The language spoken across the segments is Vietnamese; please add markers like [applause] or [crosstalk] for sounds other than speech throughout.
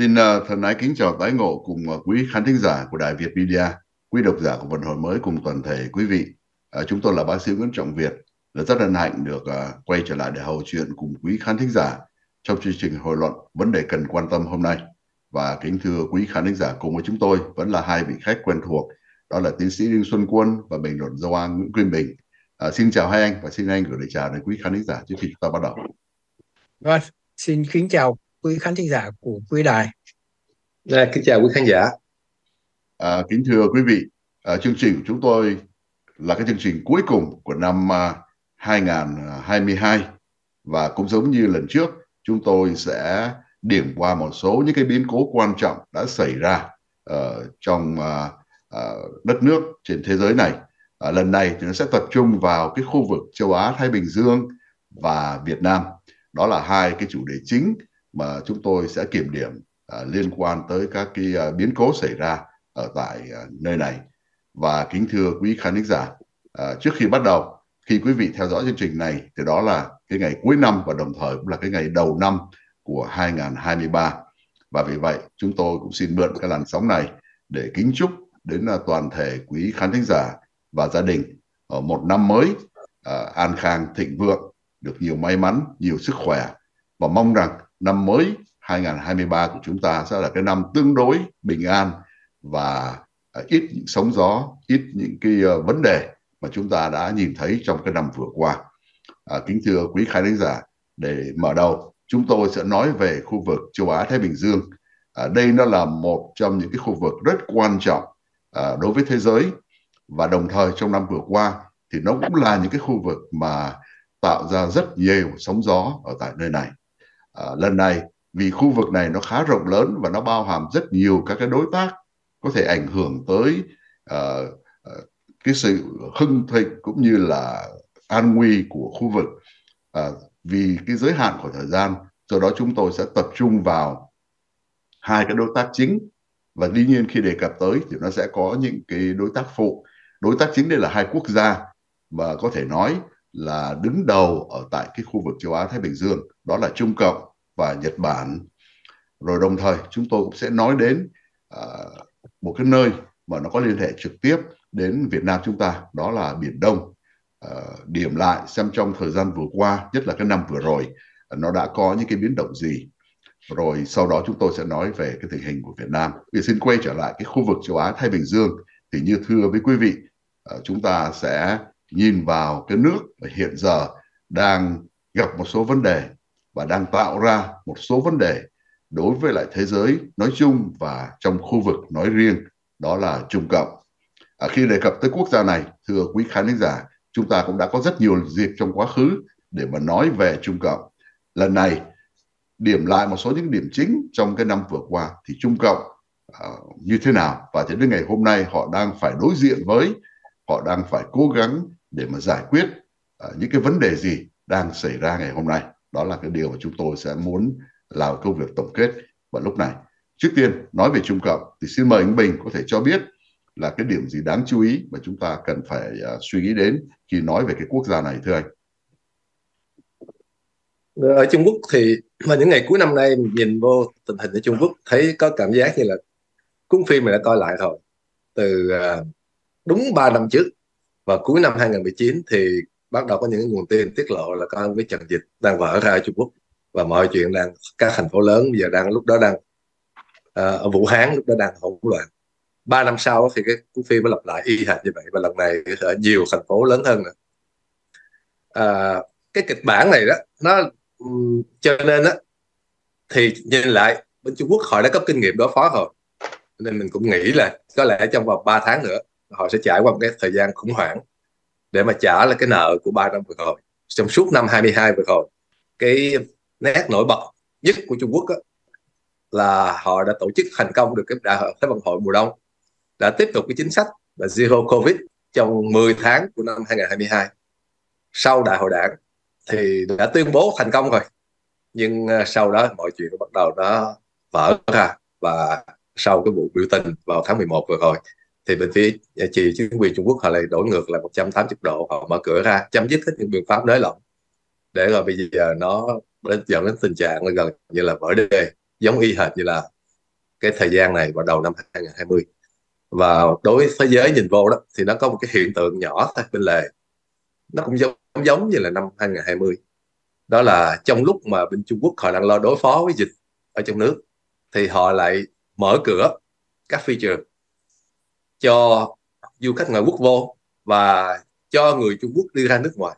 Xin uh, thân ái kính chào tái ngộ cùng uh, quý khán thính giả của Đài Việt Media, quý độc giả của Vận hội mới cùng toàn thể quý vị. Uh, chúng tôi là bác sĩ Nguyễn Trọng Việt, rất hân hạnh được uh, quay trở lại để hầu chuyện cùng quý khán thính giả trong chương trình hội luận vấn đề cần quan tâm hôm nay. Và kính thưa quý khán thính giả cùng với chúng tôi vẫn là hai vị khách quen thuộc, đó là tiến sĩ Đinh Xuân Quân và bình luận Dâu An Nguyễn Quyên Bình. Uh, xin chào hai anh và xin anh gửi lời chào đến quý khán thính giả trước khi chúng ta bắt đầu. Vâng, xin kính chào quý khán thính giả của quý đài. À, kính chào quý khán giả. À, kính thưa quý vị, à, chương trình của chúng tôi là cái chương trình cuối cùng của năm à, 2022 và cũng giống như lần trước, chúng tôi sẽ điểm qua một số những cái biến cố quan trọng đã xảy ra uh, trong uh, uh, đất nước trên thế giới này. Uh, lần này thì nó sẽ tập trung vào cái khu vực châu Á Thái Bình Dương và Việt Nam. Đó là hai cái chủ đề chính mà chúng tôi sẽ kiểm điểm uh, liên quan tới các cái uh, biến cố xảy ra ở tại uh, nơi này. Và kính thưa quý khán thính giả uh, trước khi bắt đầu khi quý vị theo dõi chương trình này thì đó là cái ngày cuối năm và đồng thời cũng là cái ngày đầu năm của 2023 và vì vậy chúng tôi cũng xin mượn cái làn sóng này để kính chúc đến uh, toàn thể quý khán thính giả và gia đình ở một năm mới uh, an khang thịnh vượng được nhiều may mắn nhiều sức khỏe. Và mong rằng năm mới 2023 của chúng ta sẽ là cái năm tương đối bình an và à, ít những sóng gió, ít những cái ờ, vấn đề mà chúng ta đã nhìn thấy trong cái năm vừa qua. À, kính thưa quý khán thính giả, để mở đầu, chúng tôi sẽ nói về khu vực châu Á Thái Bình Dương. À, đây nó là một trong những cái khu vực rất quan trọng à, đối với thế giới và đồng thời trong năm vừa qua thì nó cũng là những cái khu vực mà tạo ra rất nhiều sóng gió ở tại nơi này. À, lần này vì khu vực này nó khá rộng lớn và nó bao hàm rất nhiều các cái đối tác có thể ảnh hưởng tới uh, uh, cái sự hưng thịnh cũng như là an nguy của khu vực. Uh, vì cái giới hạn của thời gian do đó chúng tôi sẽ tập trung vào hai cái đối tác chính. Và tuy nhiên khi đề cập tới thì nó sẽ có những cái đối tác phụ. Đối tác chính đây là hai quốc gia và có thể nói là đứng đầu ở tại cái khu vực châu Á Thái Bình Dương đó là Trung Cộng và Nhật Bản. Rồi đồng thời chúng tôi cũng sẽ nói đến uh, một cái nơi mà nó có liên hệ trực tiếp đến Việt Nam chúng ta đó là Biển Đông. Uh, điểm lại xem trong thời gian vừa qua nhất là cái năm vừa rồi uh, nó đã có những cái biến động gì. Rồi sau đó chúng tôi sẽ nói về cái tình hình của Việt Nam. Vì xin quay trở lại cái khu vực châu Á Thái Bình Dương. Thì như thưa với quý vị uh, chúng ta sẽ nhìn vào cái nước hiện giờ đang gặp một số vấn đề và đang tạo ra một số vấn đề đối với lại thế giới nói chung và trong khu vực nói riêng đó là Trung Cộng. À, khi đề cập tới quốc gia này, thưa quý khán thính giả, chúng ta cũng đã có rất nhiều dịp trong quá khứ để mà nói về Trung Cộng. Lần này điểm lại một số những điểm chính trong cái năm vừa qua thì Trung Cộng uh, như thế nào và thế đến ngày hôm nay họ đang phải đối diện với họ đang phải cố gắng để mà giải quyết uh, những cái vấn đề gì đang xảy ra ngày hôm nay đó là cái điều mà chúng tôi sẽ muốn làm công việc tổng kết vào lúc này. Trước tiên nói về Trung Cộng thì xin mời anh Bình có thể cho biết là cái điểm gì đáng chú ý mà chúng ta cần phải uh, suy nghĩ đến khi nói về cái quốc gia này thưa anh? Ở Trung Quốc thì mà những ngày cuối năm nay nhìn vô tình hình ở Trung Quốc thấy có cảm giác như là cuốn phim mình đã coi lại rồi. Từ uh, đúng 3 năm trước và cuối năm 2019 thì bắt đầu có những nguồn tin tiết lộ là có cái trận dịch đang vỡ ra ở Trung Quốc và mọi chuyện đang các thành phố lớn bây giờ đang lúc đó đang uh, ở Vũ Hán lúc đó đang hỗn loạn. Ba năm sau thì cái cuốn phim mới lặp lại y hệt như vậy và lần này ở nhiều thành phố lớn hơn nữa. À, cái kịch bản này đó nó cho nên á thì nhìn lại bên Trung Quốc họ đã có kinh nghiệm đối phó rồi. Nên mình cũng nghĩ là có lẽ trong vòng 3 tháng nữa họ sẽ trải qua một cái thời gian khủng hoảng để mà trả lại cái nợ của ba năm vừa rồi. Trong suốt năm 22 vừa rồi cái nét nổi bật nhất của Trung Quốc đó, là họ đã tổ chức thành công được cái đại hội thế vận hội mùa đông đã tiếp tục cái chính sách là zero covid trong 10 tháng của năm 2022 sau đại hội đảng thì đã tuyên bố thành công rồi nhưng ờ, sau đó mọi chuyện nó bắt đầu nó vỡ ra và sau cái vụ biểu tình vào tháng 11 vừa rồi thì bên phía à, chỉ chính quyền Trung Quốc họ lại đổi ngược lại 180 độ, họ mở cửa ra, chấm dứt hết những biện pháp nới lỏng. Để rồi bây giờ nó dẫn đến tình trạng là gần như là vỡ đê, giống y hệt như là cái thời gian này vào đầu năm 2020 và đối với thế giới nhìn vô đó, thì nó có một cái hiện tượng nhỏ thôi, bên lề. Nó cũng giống giống như là năm 2020 đó là trong lúc mà bên Trung Quốc họ đang lo đối phó với dịch ở trong nước, thì họ lại mở cửa các phi trường cho du khách ngoại quốc vô và cho người Trung Quốc đi ra nước ngoài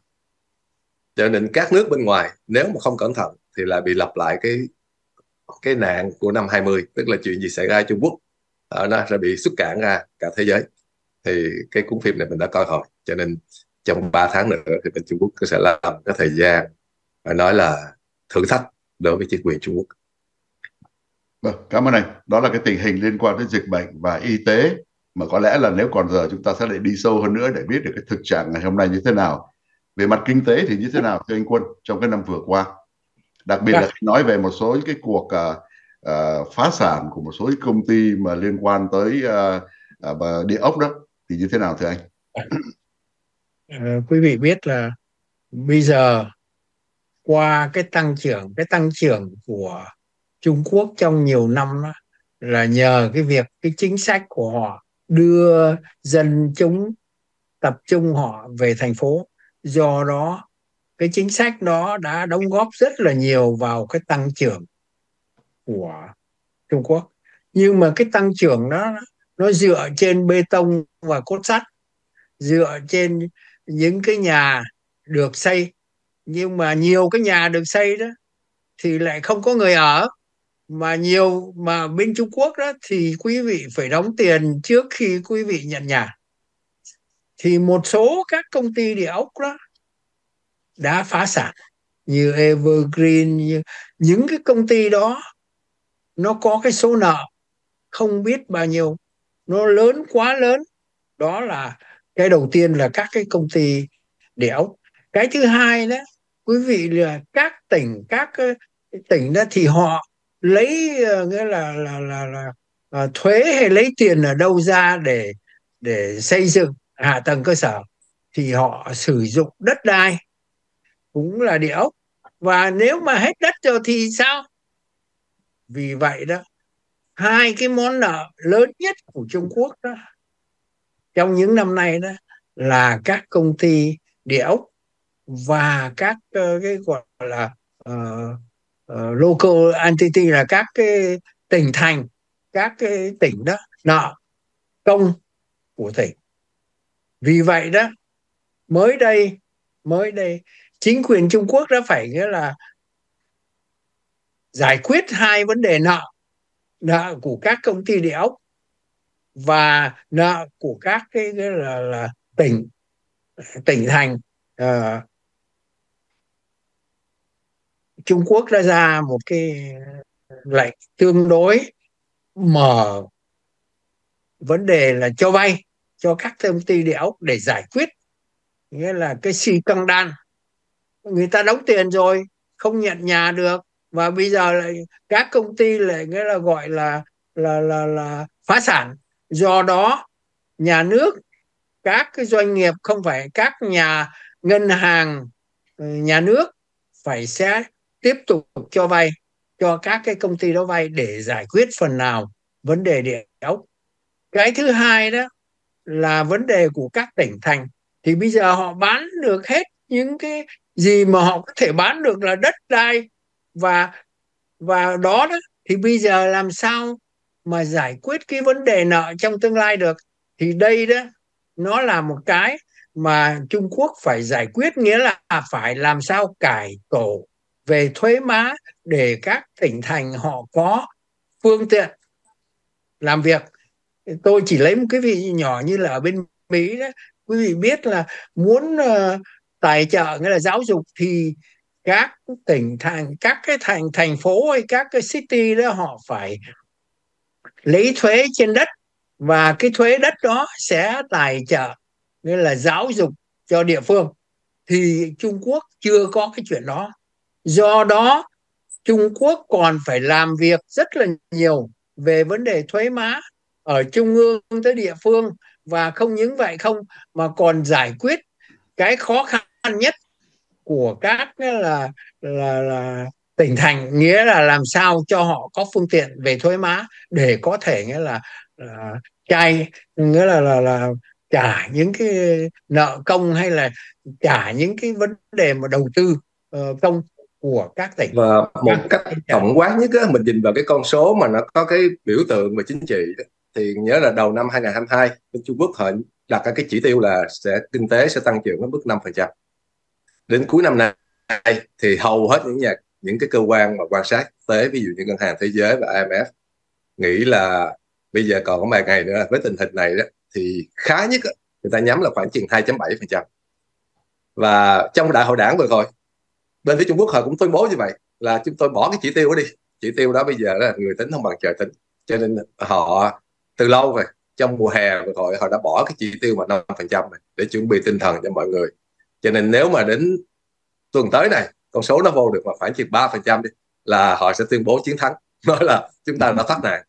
cho nên các nước bên ngoài, nếu mà không cẩn thận thì lại bị lặp lại cái cái nạn của năm 20 tức là chuyện gì xảy ra Trung Quốc ở nó sẽ bị xuất cản ra cả thế giới thì cái cuốn phim này mình đã coi rồi, cho nên trong 3 tháng nữa thì bên Trung Quốc sẽ làm cái thời gian phải nói là thử thách đối với chính quyền Trung Quốc. Vâng, cảm ơn anh. Đó là cái tình hình liên quan đến dịch bệnh và y tế mà có lẽ là nếu còn giờ chúng ta sẽ lại đi sâu hơn nữa để biết được cái thực trạng ngày hôm nay như thế nào. Về mặt kinh tế thì như thế nào thưa anh Quân trong cái năm vừa qua? Đặc biệt là vâng. khi nói về một số cái cuộc uh, uh, phá sản của một số công ty mà liên quan tới uh, uh, địa ốc đó thì như thế nào thưa anh? Uh, quý vị biết là bây giờ qua cái tăng trưởng cái tăng trưởng của Trung Quốc trong nhiều năm đó, là nhờ cái việc cái chính sách của họ đưa dân chúng tập trung họ về thành phố. Do đó, cái chính sách đó đã đóng góp rất là nhiều vào cái tăng trưởng của Trung Quốc. Nhưng mà cái tăng trưởng đó, nó dựa trên bê tông và cốt sắt, dựa trên những cái nhà được xây. Nhưng mà nhiều cái nhà được xây đó, thì lại không có người ở mà nhiều, mà bên Trung Quốc đó thì quý vị phải đóng tiền trước khi quý vị nhận nhà. Thì một số các công ty địa ốc đó đã phá sản, như Evergreen, như những cái công ty đó, nó có cái số nợ không biết bao nhiêu. Nó lớn quá lớn. Đó là cái đầu tiên là các cái công ty địa ốc. Cái thứ hai đó, quý vị là các tỉnh các ờ, tỉnh đó thì họ lấy ờ, nghĩa là là là, là, à, thuế hay lấy tiền ở đâu ra để để xây dựng hạ tầng cơ sở thì họ sử dụng đất đai cũng là địa ốc. Và nếu mà hết đất rồi thì sao? Vì vậy đó hai cái món nợ lớn nhất của Trung Quốc đó trong những năm nay đó là các công ty địa ốc và các uh, cái gọi là uh, uh, local entity là các cái tỉnh thành các cái tỉnh đó nợ công của tỉnh. Vì vậy đó mới đây mới đây chính quyền Trung Quốc đã phải nghĩa là giải quyết hai vấn đề nợ nợ của các công ty địa ốc và nợ của các cái, cái là, là tỉnh tỉnh thành uh, Trung Quốc đã ra một cái lệnh tương đối mở vấn đề là cho vay cho các công ty địa ốc để giải quyết, nghĩa là cái xì căng đan. Người ta đóng tiền rồi, không nhận nhà được, và bây giờ lại các công ty lại, nghĩa là gọi là là là là phá sản. Do đó, nhà nước, các cái doanh nghiệp không phải, các nhà ngân hàng, nhà nước phải sẽ tiếp tục cho vay, cho các cái công ty đó vay để giải quyết phần nào vấn đề địa ốc. Cái thứ hai đó là vấn đề của các tỉnh thành. Thì bây giờ họ bán được hết những cái gì mà họ có thể bán được là đất đai và và đó đó. Thì bây giờ làm sao mà giải quyết cái vấn đề nợ trong tương lai được? Thì đây đó, nó là một cái mà Trung Quốc phải giải quyết, nghĩa là phải làm sao cải tổ về thuế má để các tỉnh thành họ có phương tiện làm việc. Tôi chỉ lấy một cái vị nhỏ như là ở bên Mỹ đó. Quý vị biết là muốn uh, tài trợ nghĩa là giáo dục thì các tỉnh thành các cái thành thành phố hay các cái city đó họ phải lấy thuế trên đất và cái thuế đất đó sẽ tài trợ nghĩa là giáo dục cho địa phương. Thì Trung Quốc chưa có cái chuyện đó do đó Trung Quốc còn phải làm việc rất là nhiều về vấn đề thuế má ở trung ương tới địa phương. Và không những vậy không mà còn giải quyết cái khó khăn nhất của các là là là tỉnh thành nghĩa là làm sao cho họ có phương tiện về thuế má để có thể nghĩa là, là chay nghĩa là là là trả những cái nợ công hay là trả những cái vấn đề mà đầu tư uh, công của các tỉnh và một cách tổng quát nhất á, mình nhìn vào cái con số mà nó có cái biểu tượng về chính trị đó, thì nhớ là đầu năm 2022 bên Trung Quốc họ đặt cái chỉ tiêu là sẽ kinh tế sẽ tăng trưởng ở mức 5%. Đến cuối năm nay thì hầu hết những nhà những cái cơ quan mà quan sát tế ví dụ như ngân hàng thế giới và IMF nghĩ là bây giờ còn có vài ngày nữa với tình hình này đó thì khá nhất người ta nhắm là khoảng chừng 2.7% và trong đại hội đảng vừa rồi bên phía Trung Quốc họ cũng tuyên bố như vậy, là chúng tôi bỏ cái chỉ tiêu đó đi. Chỉ tiêu đó bây giờ là người tính không bằng trời tính. Cho nên họ từ lâu rồi, trong mùa hè vừa rồi, họ đã bỏ cái chỉ tiêu mà năm phần trăm để chuẩn bị tinh thần cho mọi người. Cho nên nếu mà đến tuần tới này, con số nó vô được mà khoảng chừng ba phần trăm đi, là họ sẽ tuyên bố chiến thắng. [laughs] Nói là chúng ta đã thoát nạn.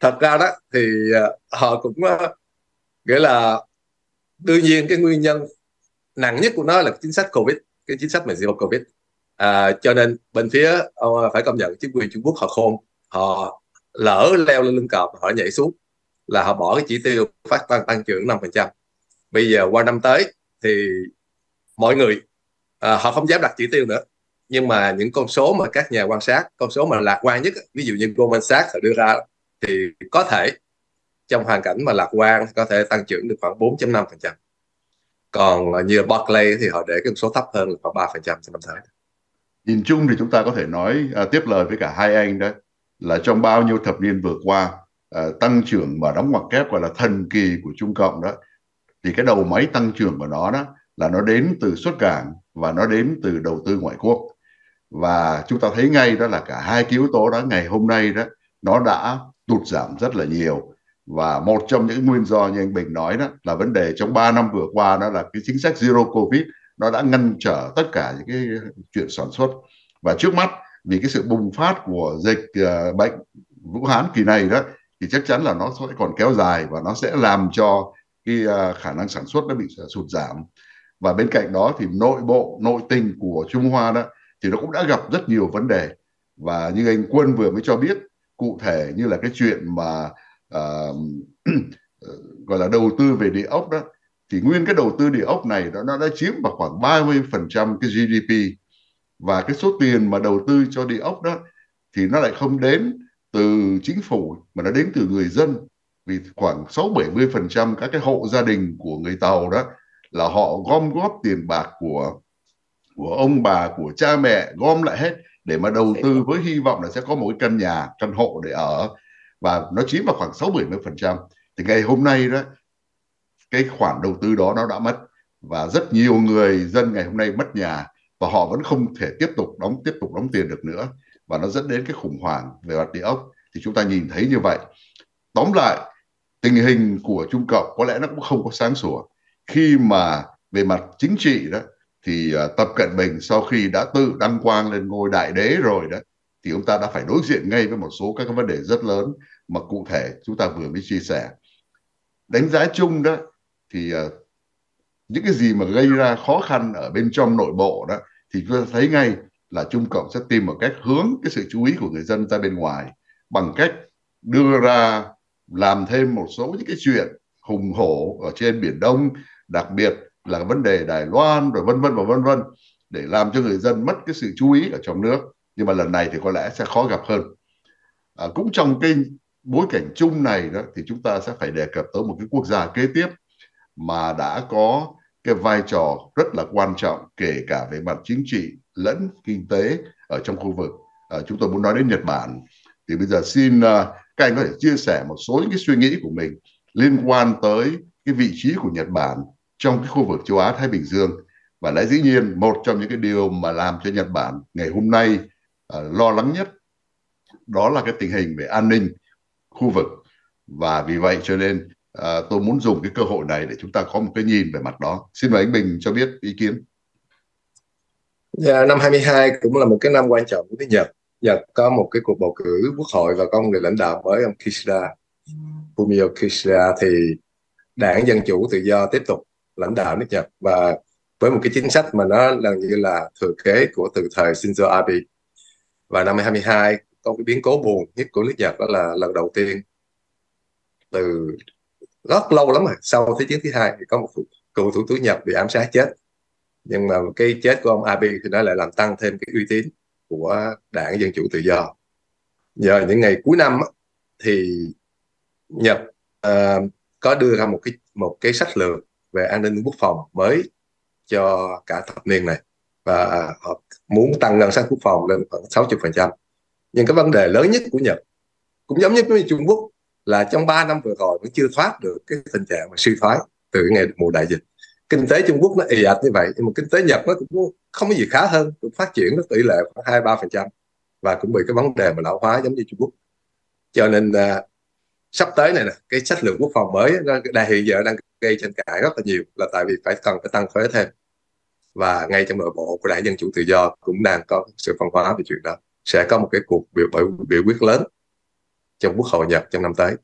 Thật ra đó, thì ờ, họ cũng ờ, nghĩa là đương nhiên cái nguyên nhân nặng nhất của nó là chính sách covid, cái chính sách mà zero covid à, cho nên bên phía ờ, phải công nhận chính quyền Trung Quốc họ khôn họ lỡ leo lên lưng cọp họ nhảy xuống là họ bỏ cái chỉ tiêu phát tăng tăng trưởng 5% bây giờ qua năm tới thì mọi người à, họ không dám đặt chỉ tiêu nữa. Nhưng mà những con số mà các nhà quan sát con số mà lạc quan nhất ví dụ như Goldman Sachs họ đưa ra thì có thể trong hoàn cảnh mà lạc quan có thể tăng trưởng được khoảng 4.5% còn à, như Barclay thì họ để cái con số thấp hơn là khoảng 3% trong năm tới nhìn chung thì chúng ta có thể nói à, tiếp lời với cả hai anh đó là trong bao nhiêu thập niên vừa qua à, tăng trưởng mà đóng ngoặc kép gọi là thần kỳ của Trung Cộng đó thì cái đầu máy tăng trưởng của nó đó là nó đến từ xuất cảng và nó đến từ đầu tư ngoại quốc. Và chúng ta thấy ngay đó là cả hai cái yếu tố đó ngày hôm nay đó nó đã tụt giảm rất là nhiều. Và một trong những nguyên do như anh Bình nói đó là vấn đề trong 3 năm vừa qua đó là cái chính sách zero covid nó đã ngăn trở tất cả những cái chuyện sản xuất. Và trước mắt vì cái sự bùng phát của dịch uh, bệnh Vũ Hán kỳ này đó thì chắc chắn là nó sẽ còn kéo dài và nó sẽ làm cho cái uh, khả năng sản xuất nó bị sụt giảm. Và bên cạnh đó thì nội bộ nội tình của Trung Hoa đó thì nó cũng đã gặp rất nhiều vấn đề. Và như anh Quân vừa mới cho biết cụ thể như là cái chuyện mà uh, [clears throat] gọi là đầu tư về địa ốc đó thì nguyên cái đầu tư địa ốc này đó nó đã chiếm vào khoảng 30% cái GDP và cái số tiền mà đầu tư cho địa ốc đó thì nó lại không đến từ chính phủ, mà nó đến từ người dân. Vì khoảng 6 70% các cái hộ gia đình của người Tàu đó là họ gom góp tiền bạc của của ông bà, của cha mẹ, gom lại hết để mà đầu tư với hy vọng là sẽ có một cái căn nhà, căn hộ để ở. Và nó chiếm vào khoảng 6 70 phần trăm. Thì ngày hôm nay đó cái khoản đầu tư đó nó đã mất và rất nhiều người dân ngày hôm nay mất nhà và họ vẫn không thể tiếp tục đóng tiếp tục đóng tiền được nữa. Và nó dẫn đến cái khủng hoảng về mặt địa ốc. Thì chúng ta nhìn thấy như vậy. Tóm lại tình hình của Trung Cộng có lẽ nó cũng không có sáng sủa. Khi mà về mặt chính trị đó thì uh, Tập Cận Bình sau khi đã tự đăng quang lên ngôi đại đế rồi đó thì ông ta đã phải đối diện ngay với một số các vấn đề rất lớn mà cụ thể chúng ta vừa mới chia sẻ. Đánh giá chung đó thì uh, những cái gì mà gây ra khó khăn ở bên trong nội bộ đó thì chúng ta thấy ngay là Trung Cộng sẽ tìm một cách hướng cái sự chú ý của người dân ra bên ngoài bằng cách đưa ra làm thêm một số những cái chuyện hùng hổ ở trên biển Đông đặc biệt là vấn đề Đài Loan rồi vân vân và vân vân để làm cho người dân mất cái sự chú ý ở trong nước. Nhưng mà lần này thì có lẽ sẽ khó gặp hơn. À, cũng trong cái bối cảnh chung này đó thì chúng ta sẽ phải đề cập tới một cái quốc gia kế tiếp mà đã có cái vai trò rất là quan trọng kể cả về mặt chính trị lẫn kinh tế ở trong khu vực. À, chúng tôi muốn nói đến Nhật Bản. Thì bây giờ xin uh, các anh có thể chia sẻ một số những cái suy nghĩ của mình liên quan tới cái vị trí của Nhật Bản trong cái khu vực châu Á Thái Bình Dương. Và lẽ dĩ nhiên một trong những cái điều mà làm cho Nhật Bản ngày hôm nay uh, lo lắng nhất đó là cái tình hình về an ninh khu vực. Và vì vậy cho nên à, tôi muốn dùng cái cơ hội này để chúng ta có một cái nhìn về mặt đó. Xin mời anh Bình cho biết ý kiến. Yeah, năm 22 cũng là một cái năm quan trọng với Nhật. Nhật có một cái cuộc bầu cử quốc hội và có một người lãnh đạo mới ông Kishida. Fumio Kishida thì đảng Dân Chủ Tự Do tiếp tục lãnh đạo nước Nhật và với một cái chính sách mà nó gần như là thừa kế của từ thời Shinzo Abe. Và năm 2022 có cái biến cố buồn nhất của nước Nhật đó là lần đầu tiên từ rất lâu lắm rồi sau thế chiến thứ hai thì có một cựu thủ tướng Nhật bị ám sát chết. Nhưng mà cái chết của ông Abe thì nó lại làm tăng thêm cái uy tín của đảng Dân Chủ Tự Do. Giờ những ngày cuối năm thì Nhật uh, có đưa ra một cái một cái sách lược về an ninh quốc phòng mới cho cả thập niên này. Và họ muốn tăng ngân sách quốc phòng lên khoảng 60%. Nhưng cái vấn đề lớn nhất của Nhật cũng giống như với Trung Quốc là trong 3 năm vừa rồi vẫn chưa thoát được cái tình trạng mà suy thoái từ ngày mùa đại dịch. Kinh tế Trung Quốc nó ì ạch như vậy nhưng mà kinh tế Nhật nó cũng không có gì khá hơn, cũng phát triển nó tỷ lệ khoảng 2 3% và cũng bị cái vấn đề mà lão hóa giống như Trung Quốc. Cho nên à, sắp tới này nè, cái sách lược quốc phòng mới nó đang hiện giờ đang gây tranh cãi rất là nhiều là tại vì phải cần phải tăng thuế thêm và ngay trong nội bộ của đảng dân chủ tự do cũng đang có sự phân hóa về chuyện đó sẽ có một cái cuộc biểu biểu, biểu quyết lớn trong quốc hội Nhật trong năm tới.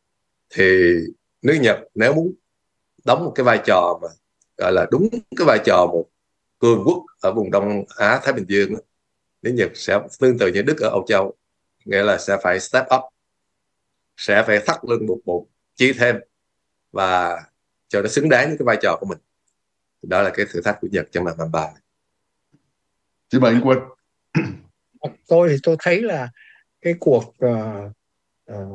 Thì nước Nhật nếu muốn đóng một cái vai trò mà gọi là đúng cái vai trò một cường quốc ở vùng Đông Á Thái Bình Dương nước Nhật sẽ tương tự như Đức ở Âu Châu nghĩa là sẽ phải step up sẽ phải thắt lưng buộc bụng chi thêm và cho nó xứng đáng với cái vai trò của mình. Đó là cái thử thách của Nhật trong năm 23 Xin mời anh Quân. Tôi thì tôi thấy là cái cuộc uh, Ờ,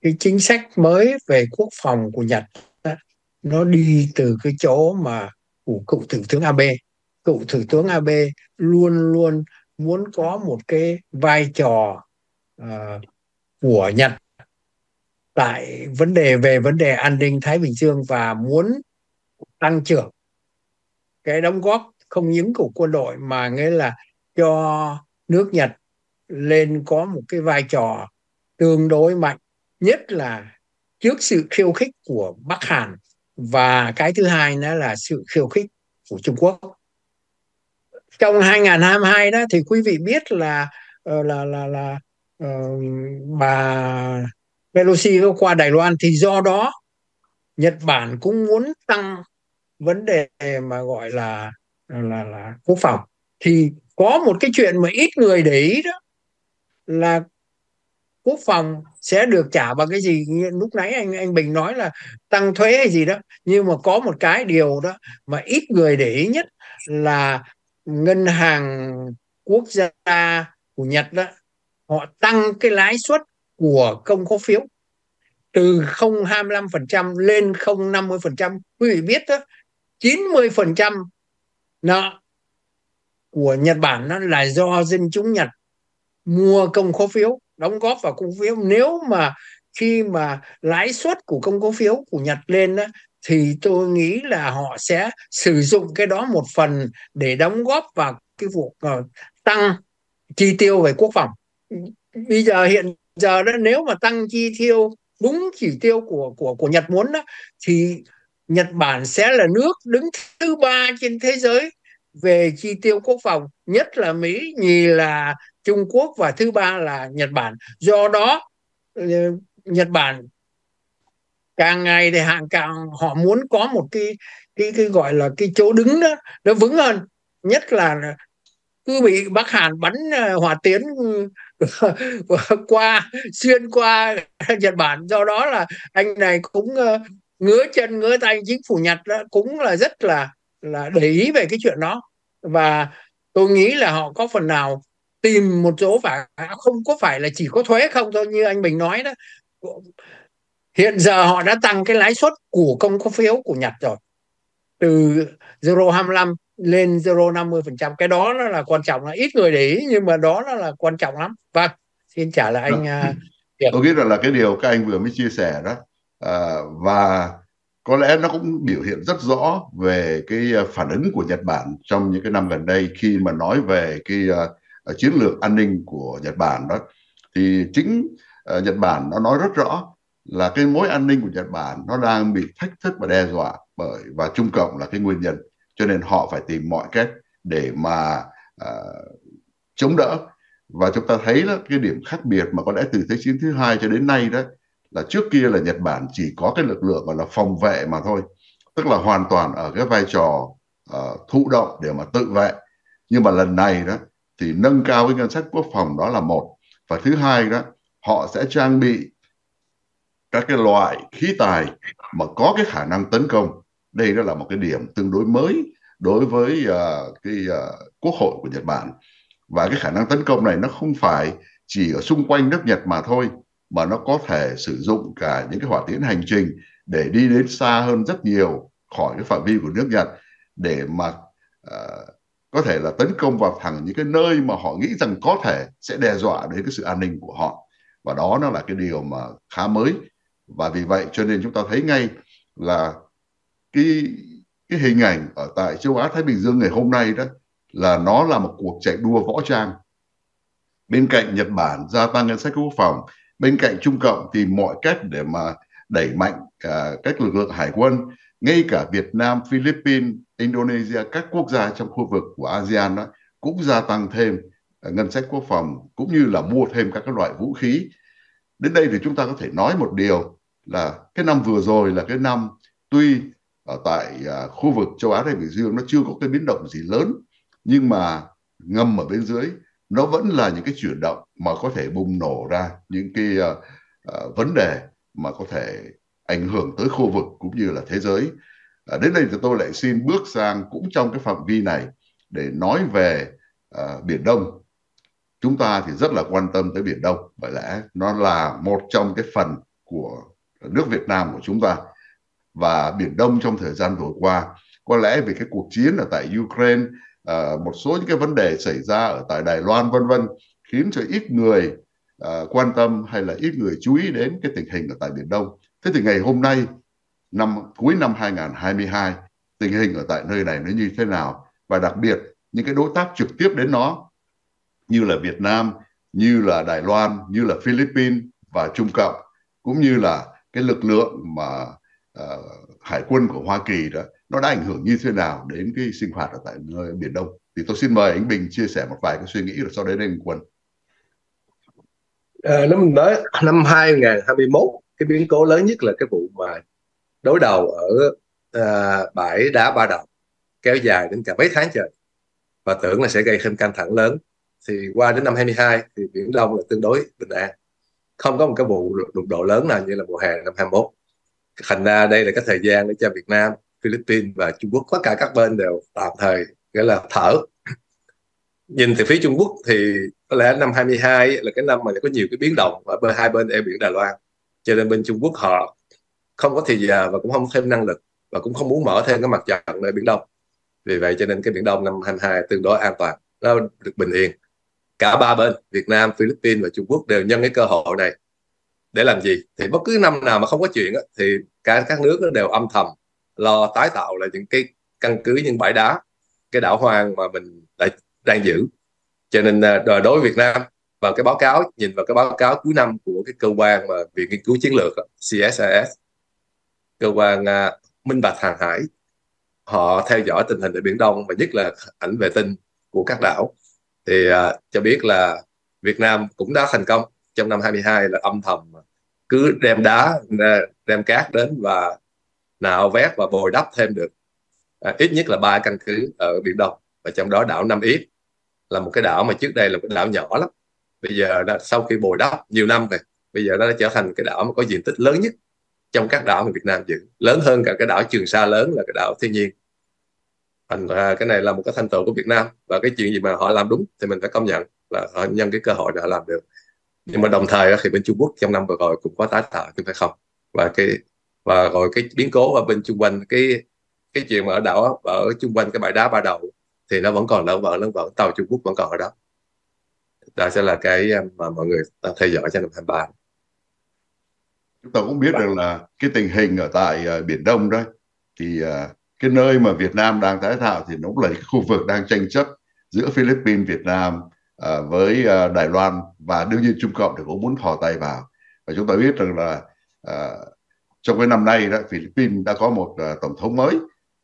cái chính sách mới về quốc phòng của Nhật nó đi từ cái chỗ mà của cựu thủ tướng Abe. Cựu thủ tướng Abe luôn luôn muốn có một cái vai trò uh, của Nhật tại vấn đề về vấn đề an ninh Thái Bình Dương và muốn tăng trưởng. Cái đóng góp không những của quân đội mà nghĩa là cho nước Nhật lên có một cái vai trò tương đối mạnh nhất là trước sự khiêu khích của Bắc Hàn và cái thứ hai nữa là sự khiêu khích của Trung Quốc. Trong 2022 đó thì quý vị biết là ờ, là là là uh, bà Pelosi có qua Đài Loan thì do đó Nhật Bản cũng muốn tăng vấn đề mà gọi là là là quốc phòng. Thì có một cái chuyện mà ít người để ý đó là quốc phòng sẽ được trả bằng cái gì? Lúc nãy anh anh Bình nói là tăng thuế hay gì đó. Nhưng mà có một cái điều đó mà ít người để ý nhất là ngân hàng quốc gia của Nhật đó họ tăng cái lãi suất của công có phiếu từ 0,25% lên 0,50%. Quý vị biết đó, 90% nợ của Nhật Bản nó là do dân chúng Nhật mua công khố phiếu, đóng góp vào cổ phiếu. Nếu mà khi mà lãi suất của công cổ phiếu của Nhật lên đó, thì tôi nghĩ là họ sẽ sử dụng cái đó một phần để đóng góp vào cái vụ uh, tăng chi tiêu về quốc phòng. Bây giờ hiện giờ đó nếu mà tăng chi tiêu đúng chỉ tiêu của của của Nhật muốn đó thì Nhật Bản sẽ là nước đứng thứ ba trên thế giới về chi tiêu quốc phòng, nhất là Mỹ, nhì là Trung Quốc và thứ ba là Nhật Bản. Do đó ờ, Nhật Bản càng ngày thì hàng càng, họ muốn có một cái cái cái gọi là cái chỗ đứng đó, nó vững hơn. Nhất là cứ bị Bắc Hàn bắn ờ, hỏa tiến ừ, [laughs] qua, xuyên qua [laughs] Nhật Bản. Do đó là anh này cũng ờ, ngứa chân, ngứa tay. Chính phủ Nhật đó cũng là rất là là để ý về cái chuyện đó. Và tôi nghĩ là họ có phần nào tìm một chỗ phải không có phải là chỉ có thuế không thôi như anh Bình nói đó. Hiện giờ họ đã tăng cái lãi suất của công có phiếu của Nhật rồi. Từ euro 25 lên euro 50 phần trăm. Cái đó nó là quan trọng là ít người để ý nhưng mà đó nó là quan trọng lắm. Vâng xin trả lời anh uh, tôi nghĩ rằng là cái điều các anh vừa mới chia sẻ đó uh, và có lẽ nó cũng biểu hiện rất rõ về cái ờ, phản ứng của Nhật Bản trong những cái năm gần đây khi mà nói về cái uh, chiến lược an ninh của Nhật Bản đó. Thì chính uh, Nhật Bản nó nói rất rõ là cái mối an ninh của Nhật Bản nó đang bị thách thức và đe dọa bởi và Trung Cộng là cái nguyên nhân cho nên họ phải tìm mọi cách để mà uh, chống đỡ. Và chúng ta thấy là cái điểm khác biệt mà có lẽ từ thế chiến thứ hai cho đến nay đó là trước kia là Nhật Bản chỉ có cái lực lượng gọi là phòng vệ mà thôi. Tức là hoàn toàn ở cái vai trò uh, thụ động để mà tự vệ. Nhưng mà lần này đó thì nâng cao cái ngân sách quốc phòng đó là một. Và thứ hai đó họ sẽ trang bị các cái loại khí tài mà có cái khả năng tấn công. Đây đó là một cái điểm tương đối mới đối với uh, cái uh, quốc hội của Nhật Bản. Và cái khả năng tấn công này nó không phải chỉ ở xung quanh nước Nhật mà thôi mà nó có thể sử dụng cả những cái hỏa tiễn hành trình để đi đến xa hơn rất nhiều khỏi cái phạm vi của nước Nhật để mà uh, có thể là tấn công vào thẳng những cái nơi mà họ nghĩ rằng có thể sẽ đe dọa đến cái sự an ninh của họ. Và đó nó là cái điều mà khá mới. Và vì vậy cho nên chúng ta thấy ngay là cái cái hình ảnh ở tại châu Á Thái Bình Dương ngày hôm nay đó là nó là một cuộc chạy đua võ trang. Bên cạnh Nhật Bản gia tăng ngân sách quốc phòng bên cạnh Trung Cộng tìm mọi cách để mà đẩy mạnh cả các lực lượng hải quân ngay cả Việt Nam, Philippines, Indonesia các quốc gia trong khu vực của ASEAN đó cũng gia tăng thêm à, ngân sách quốc phòng cũng như là mua thêm các các loại vũ khí. Đến đây thì chúng ta có thể nói một điều là cái năm vừa rồi là cái năm tuy ở tại à, khu vực châu Á Thái Bình Dương nó chưa có cái biến động gì lớn nhưng mà ngầm ở bên dưới nó vẫn là những cái chuyển động mà có thể bùng nổ ra những cái uh, uh, vấn đề mà có thể ảnh hưởng tới khu vực cũng như là thế giới. à, đến đây thì tôi lại xin bước sang cũng trong cái phạm vi này để nói về uh, biển Đông. Chúng ta thì rất là quan tâm tới biển Đông bởi lẽ nó là một trong cái phần của nước Việt Nam của chúng ta và biển Đông trong thời gian vừa qua có lẽ vì cái cuộc chiến ở tại Ukraine à, một số những cái vấn đề xảy ra ở tại Đài Loan vân vân khiến cho ít người à, quan tâm hay là ít người chú ý đến cái tình hình ở tại biển Đông. Thế thì ngày hôm nay năm cuối năm 2022 tình hình ở tại nơi này nó như thế nào và đặc biệt những cái đối tác trực tiếp đến nó như là Việt Nam, như là Đài Loan, như là Philippines và Trung Cộng cũng như là cái lực lượng mà uh, hải quân của Hoa Kỳ đó nó đã ảnh hưởng như thế nào đến cái sinh hoạt ở tại nơi biển Đông? Thì tôi xin mời anh Bình chia sẻ một vài cái suy nghĩ rồi sau đấy anh Quân à, năm mới năm 2021 cái biến cố lớn nhất là cái vụ mà đối đầu ở à, bãi đá ba đầu kéo dài đến cả mấy tháng trời. Và tưởng là sẽ gây thêm căng thẳng lớn. Thì qua đến năm 22 thì biển Đông là tương đối bình an. Không có một cái vụ đụng độ lớn nào như là mùa hè năm 21 thành ra đây là cái thời gian để cho Việt Nam Philippines và Trung Quốc tất cả các bên đều tạm thời nghĩa là thở. Nhìn từ phía Trung Quốc thì có lẽ năm 22 là cái năm mà có nhiều cái biến động ở bên hai bên eo biển Đài Loan. Cho nên bên Trung Quốc họ không có thì giờ và cũng không thêm năng lực và cũng không muốn mở thêm cái mặt trận ở biển Đông. Vì vậy cho nên cái biển Đông năm 22 tương đối an toàn nó được bình yên. Cả ba bên Việt Nam Philippines và Trung Quốc đều nhân cái cơ hội này. Để làm gì? Thì bất cứ năm nào mà không có chuyện đó, thì cả các nước đều âm thầm lo tái tạo lại những cái căn cứ những bãi đá cái đảo hoang mà mình đã đang giữ. Cho nên à, đối với Việt Nam và cái báo cáo nhìn vào cái báo cáo cuối năm của cái cơ quan mà viện nghiên cứu chiến lược CSIS cơ quan uh, minh bạch hàng hải họ theo dõi tình hình ở biển Đông và nhất là ảnh vệ tinh của các đảo. Thì uh, cho biết là Việt Nam cũng đã thành công. Trong năm 22 là âm thầm cứ đem đá đem cát đến và nạo vét và bồi đắp thêm được. À, ít nhất là ba căn cứ ở biển Đông. Và trong đó đảo Nam Yết là một cái đảo mà trước đây là một cái đảo nhỏ lắm. Bây giờ đã, sau khi bồi đắp nhiều năm rồi bây giờ nó đã trở thành cái đảo mà có diện tích lớn nhất trong các đảo mà Việt Nam giữ. Lớn hơn cả cái đảo Trường Sa lớn là cái đảo thiên nhiên. Thành ra cái này là một cái thành tựu của Việt Nam. Và cái chuyện gì mà họ làm đúng thì mình phải công nhận là họ nhân cái cơ hội đã họ làm được. Nhưng mà đồng thời thì bên Trung Quốc trong năm vừa rồi cũng có tái tạo chứ phải không. Và cái và rồi cái biến cố ở bên chung quanh cái cái chuyện mà ở đảo ở chung quanh cái bãi đá ba đầu thì nó vẫn còn lớn vợ lớn vợ tàu Trung Quốc vẫn còn ở đó. Đó sẽ là cái mà mọi người theo dõi trong năm 23 chúng ta cũng biết rằng là cái tình hình ở tại uh, biển Đông đó thì uh, cái nơi mà Việt Nam đang tái tạo thì nó cũng là cái khu vực đang tranh chấp giữa Philippines, Việt Nam uh, với uh, Đài Loan và đương nhiên Trung Cộng thì cũng muốn thò tay vào. Và chúng ta biết rằng là uh, trong cái năm nay đó Philippines đã có một uh, tổng thống mới.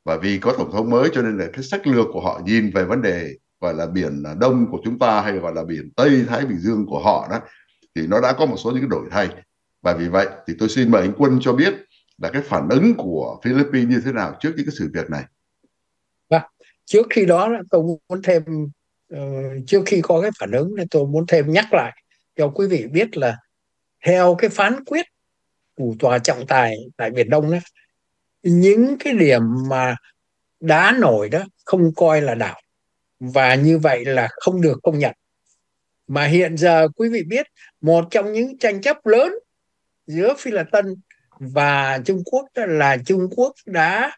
Và vì có tổng thống mới cho nên là cái sách lược của họ nhìn về vấn đề gọi là biển ờ, đông của chúng ta hay gọi là biển tây thái bình dương của họ đó thì nó đã có một số những cái đổi thay. Và vì vậy thì tôi xin mời anh quân cho biết là cái phản ứng của Philippines như thế nào trước những cái sự việc này. Và trước khi đó tôi muốn thêm ờ, trước khi có cái phản ứng thì tôi muốn thêm nhắc lại cho quý vị biết là theo cái phán quyết của tòa trọng tài tại Biển Đông đó. Những cái điểm mà đá nổi đó không coi là đảo và như vậy là không được công nhận. Mà hiện giờ quý vị biết, một trong những tranh chấp lớn giữa Phi Lạt Tân và Trung Quốc đó là Trung Quốc đã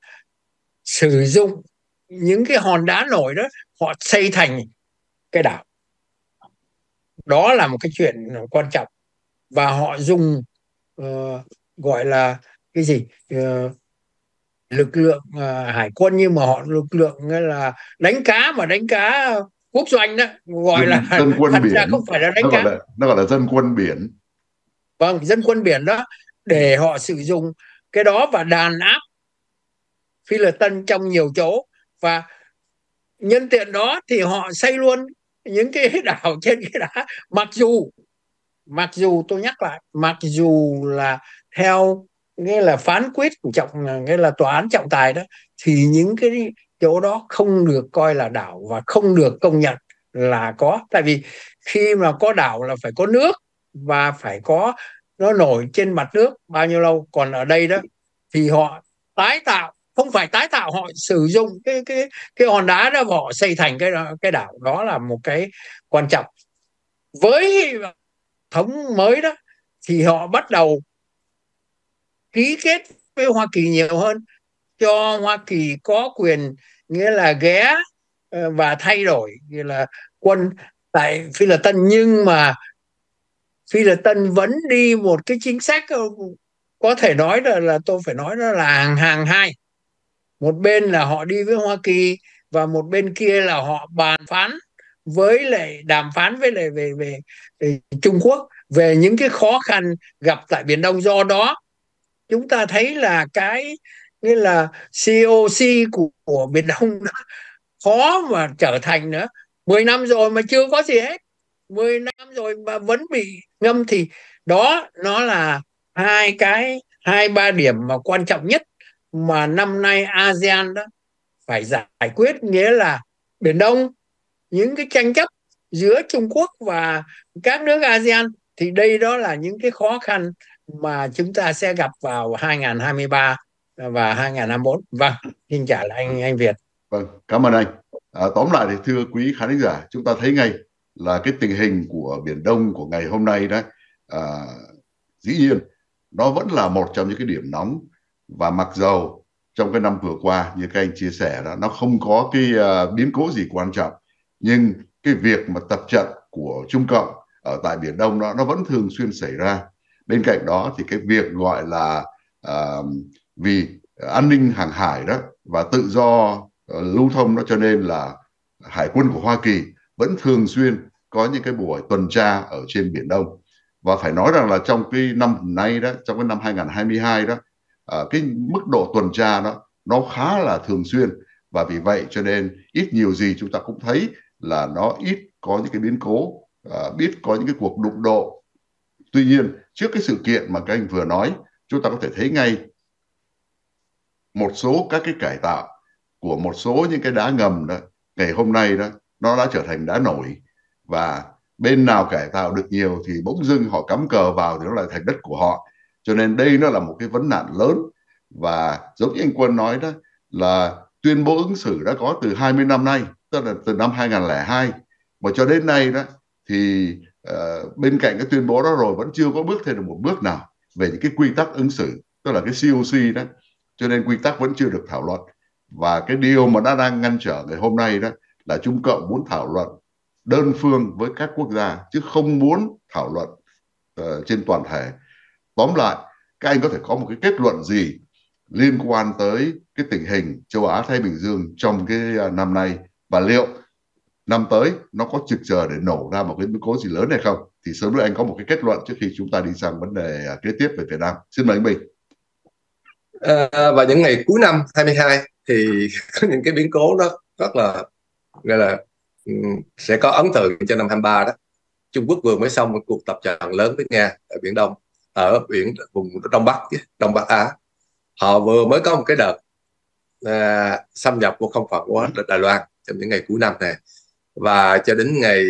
sử dụng những cái hòn đá nổi đó, họ xây thành cái đảo. Đó là một cái chuyện quan trọng và họ dùng uh, gọi là cái gì? Uh, lực lượng uh, hải quân nhưng mà họ lực lượng là đánh cá mà đánh cá quốc doanh đó gọi dân, là dân [laughs] quân thật biển. ra không phải là đánh nó cá. gọi là, nó gọi là dân quân biển. Vâng dân quân biển đó để họ sử dụng cái đó và đàn áp phi lật tân trong nhiều chỗ. Và nhân tiện đó thì họ xây luôn những cái [laughs] đảo trên cái đá. Mặc dù mặc dù tôi nhắc lại, mặc dù là theo nghĩa là phán quyết của trọng, nghĩa là tòa án trọng tài đó, thì những cái chỗ đó không được coi là đảo và không được công nhận là có. Tại vì khi mà có đảo là phải có nước và phải có, nó nổi trên mặt nước bao nhiêu lâu. Còn ở đây đó, thì họ tái tạo, không phải tái tạo, họ sử dụng cái cái cái hòn đá đó họ xây thành cái cái đảo. Đó là một cái quan trọng. Với thống mới đó, thì họ bắt đầu ký kết với Hoa Kỳ nhiều hơn. Cho Hoa Kỳ có quyền, nghĩa là ghé ờ, và thay đổi như là quân tại Phi Lạt Tân nhưng mà Phi Lạt Tân vẫn đi một cái chính sách ờ, có thể nói là là tôi phải nói đó là hàng hàng hai. Một bên là họ đi với Hoa Kỳ và một bên kia là họ bàn phán với lại đàm phán với lại về, về về Trung Quốc về những cái khó khăn gặp tại Biển Đông. Do đó chúng ta thấy là cái như là COC của, của Biển Đông khó mà trở thành nữa. 10 năm rồi mà chưa có gì hết. 10 năm rồi mà vẫn bị ngâm thì đó nó là hai cái hai ba điểm mà quan trọng nhất mà năm nay ASEAN đó phải giải quyết. Nghĩa là Biển Đông những cái tranh chấp giữa Trung Quốc và các nước ASEAN thì đây đó là những cái khó khăn mà chúng ta sẽ gặp vào 2023 và 2024. Vâng, xin trả lại anh anh Việt. Vâng, cảm ơn anh. À, tóm lại thì thưa quý khán giả, chúng ta thấy ngay là cái tình hình của Biển Đông của ngày hôm nay đó, à, dĩ nhiên nó vẫn là một trong những cái điểm nóng và mặc dầu trong cái năm vừa qua như các anh chia sẻ đó nó không có cái uh, biến cố gì quan trọng nhưng cái việc mà tập trận của Trung Cộng ở tại Biển Đông đó nó vẫn thường xuyên xảy ra. Bên cạnh đó thì cái việc gọi là uh, vì an ninh hàng hải đó và tự do uh, lưu thông đó cho nên là hải quân của Hoa Kỳ vẫn thường xuyên có những cái buổi tuần tra ở trên biển Đông. Và phải nói rằng là trong cái năm nay đó trong cái năm 2022 đó uh, cái mức độ tuần tra đó nó khá là thường xuyên. Và vì vậy cho nên ít nhiều gì chúng ta cũng thấy là nó ít có những cái biến cố uh, biết có những cái cuộc đụng độ. Tuy nhiên trước cái sự kiện mà các anh vừa nói chúng ta có thể thấy ngay một số các cái cải tạo của một số những cái đá ngầm đó ngày hôm nay đó nó đã trở thành đá nổi. Và bên nào cải tạo được nhiều thì bỗng dưng họ cắm cờ vào thì nó lại thành đất của họ. Cho nên đây nó là một cái vấn nạn lớn. Và giống như anh Quân nói đó là tuyên bố ứng xử đã có từ 20 năm nay tức là từ năm 2002 mà cho đến nay đó thì uh, bên cạnh cái tuyên bố đó rồi vẫn chưa có bước thêm được một bước nào về những cái quy tắc ứng xử tức là cái COC đó. Cho nên quy tắc vẫn chưa được thảo luận. Và cái điều mà đã đang ngăn trở ngày hôm nay đó là Trung Cộng muốn thảo luận đơn phương với các quốc gia chứ không muốn thảo luận uh, trên toàn thể. Tóm lại các anh có thể có một cái kết luận gì liên quan tới cái tình hình châu Á Thái Bình Dương trong cái ờ, năm nay? Và liệu năm tới nó có trực chờ để nổ ra một cái biến cố gì lớn hay không? Thì sớm nữa anh có một cái kết luận trước khi chúng ta đi sang vấn đề à, kế tiếp về Việt Nam. Xin mời anh Bình. Ờ, à, và những ngày cuối năm 22 thì [laughs] có những cái biến cố đó rất là gọi là sẽ có ấn tượng cho năm 23 đó. Trung Quốc vừa mới xong một cuộc tập trận lớn với Nga ở biển Đông ở biển vùng Đông Bắc Đông Bắc Á. Họ vừa mới có một cái đợt à, xâm nhập của không phận của Đài Loan trong những ngày cuối năm này và cho đến ngày,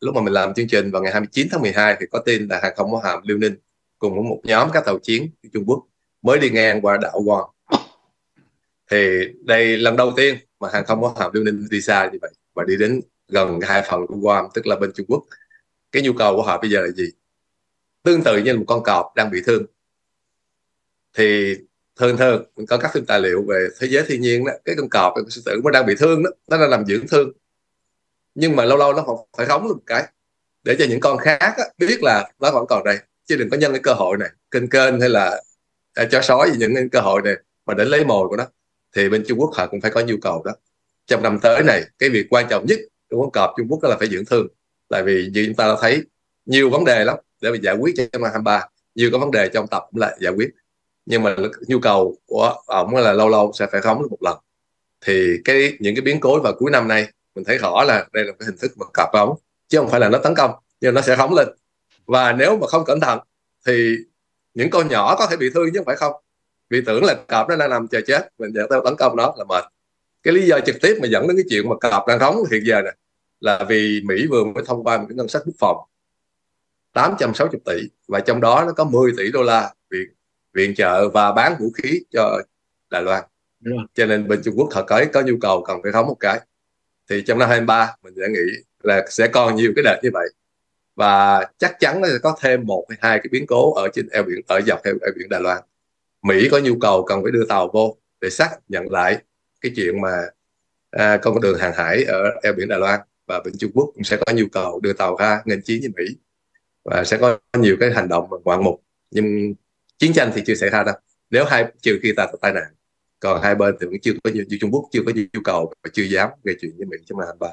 lúc mà mình làm chương trình vào ngày 29 tháng 12 thì có tin là hàng không mẫu hạm Liêu Ninh cùng với một nhóm các tàu chiến của Trung Quốc mới đi ngang qua đảo Guam thì đây lần đầu tiên mà hàng không mẫu hạm Liêu Ninh đi xa như vậy và đi đến gần hai phần của Guam, tức là bên Trung Quốc. Cái nhu cầu của họ bây giờ là gì? Tương tự như một con cọp đang bị thương. Thì thường thường mình có các phim tài liệu về thế giới thiên nhiên đó cái con cọp cái sư tử nó đang bị thương đó nó đang làm dưỡng thương. Nhưng mà lâu lâu nó phải khống một cái để cho những con khác á, biết là nó vẫn còn đây. Chứ đừng có nhân cái cơ hội này kênh kênh hay là à, chó sói gì những cái cơ hội này mà để lấy mồi của nó thì bên Trung Quốc họ cũng phải có nhu cầu đó. Trong năm tới này cái việc quan trọng nhất của con cọp Trung Quốc đó là phải dưỡng thương. Tại vì như chúng ta đã thấy nhiều vấn đề lắm để mà giải quyết trong năm 23 nhiều cái vấn đề trong tập cũng là giải quyết nhưng mà nhu cầu của ổng là lâu lâu sẽ phải khống một lần. Thì cái, những cái biến cố vào cuối năm nay, mình thấy rõ là đây là cái hình thức mà cặp ống chứ không phải là nó tấn công, nhưng nó sẽ khống lên. Và nếu mà không cẩn thận, thì những con nhỏ có thể bị thương chứ không phải không. Vì tưởng là cọp nó đang nằm chờ chết, mình giờ tới tấn công nó là mệt. Cái lý do trực tiếp mà dẫn đến cái chuyện mà cọp đang khống hiện giờ này là vì Mỹ vừa mới thông qua một cái ngân sách quốc phòng. 860 tỷ, và trong đó nó có 10 tỷ đô la viện viện trợ và bán vũ khí cho Đài Loan. Cho nên bên Trung Quốc thật cái có nhu cầu cần phải khống một cái. Thì trong năm 23 mình sẽ nghĩ là sẽ còn nhiều cái đợt như vậy. Và chắc chắn sẽ có thêm một hay hai cái biến cố ở trên eo biển ở dọc eo, eo biển Đài Loan. Mỹ có nhu cầu cần phải đưa tàu vô để xác nhận lại cái chuyện mà à, con đường hàng hải ở eo biển Đài Loan. Và bên Trung Quốc cũng sẽ có nhu cầu đưa tàu ra nghênh chiến với Mỹ. Và sẽ có nhiều cái hành động ngoạn mục. Nhưng chiến tranh thì chưa xảy ra đâu. Nếu hai trừ khi ta tai nạn còn hai bên thì vẫn chưa có như Trung Quốc chưa có nhu cầu và chưa dám gây chuyện với Mỹ trong năm 23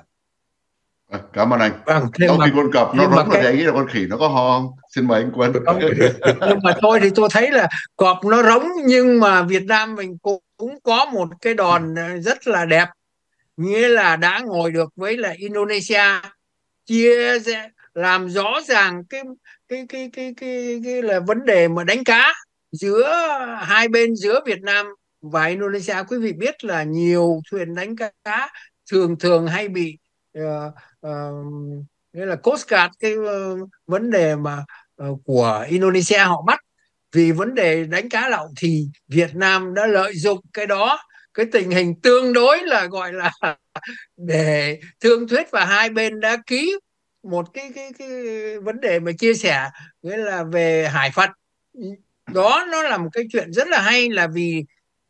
à, cảm ơn anh. Vâng, nhưng mà, con cọp nó rống cái... là nghĩ là con khỉ nó có ho xin mời anh quân nhưng mà thôi thì tôi thấy là cọp nó rống nhưng mà Việt Nam mình cũng có một cái đòn rất là đẹp. Nghĩa là đã ngồi được với là Indonesia chia làm rõ ràng cái cái cái cái cái, cái là vấn đề mà đánh cá giữa hai bên giữa Việt Nam và Indonesia. Quý vị biết là nhiều thuyền đánh cá thường thường hay bị uh, uh, nghĩa là Coast Guard cái uh, vấn đề mà uh, của Indonesia họ bắt. Vì vấn đề đánh cá lậu thì Việt Nam đã lợi dụng cái đó cái tình hình tương đối là gọi là [laughs] để thương thuyết và hai bên đã ký một cái cái cái vấn đề mà chia sẻ nghĩa là về hải phật. Đó nó là một cái chuyện rất là hay là vì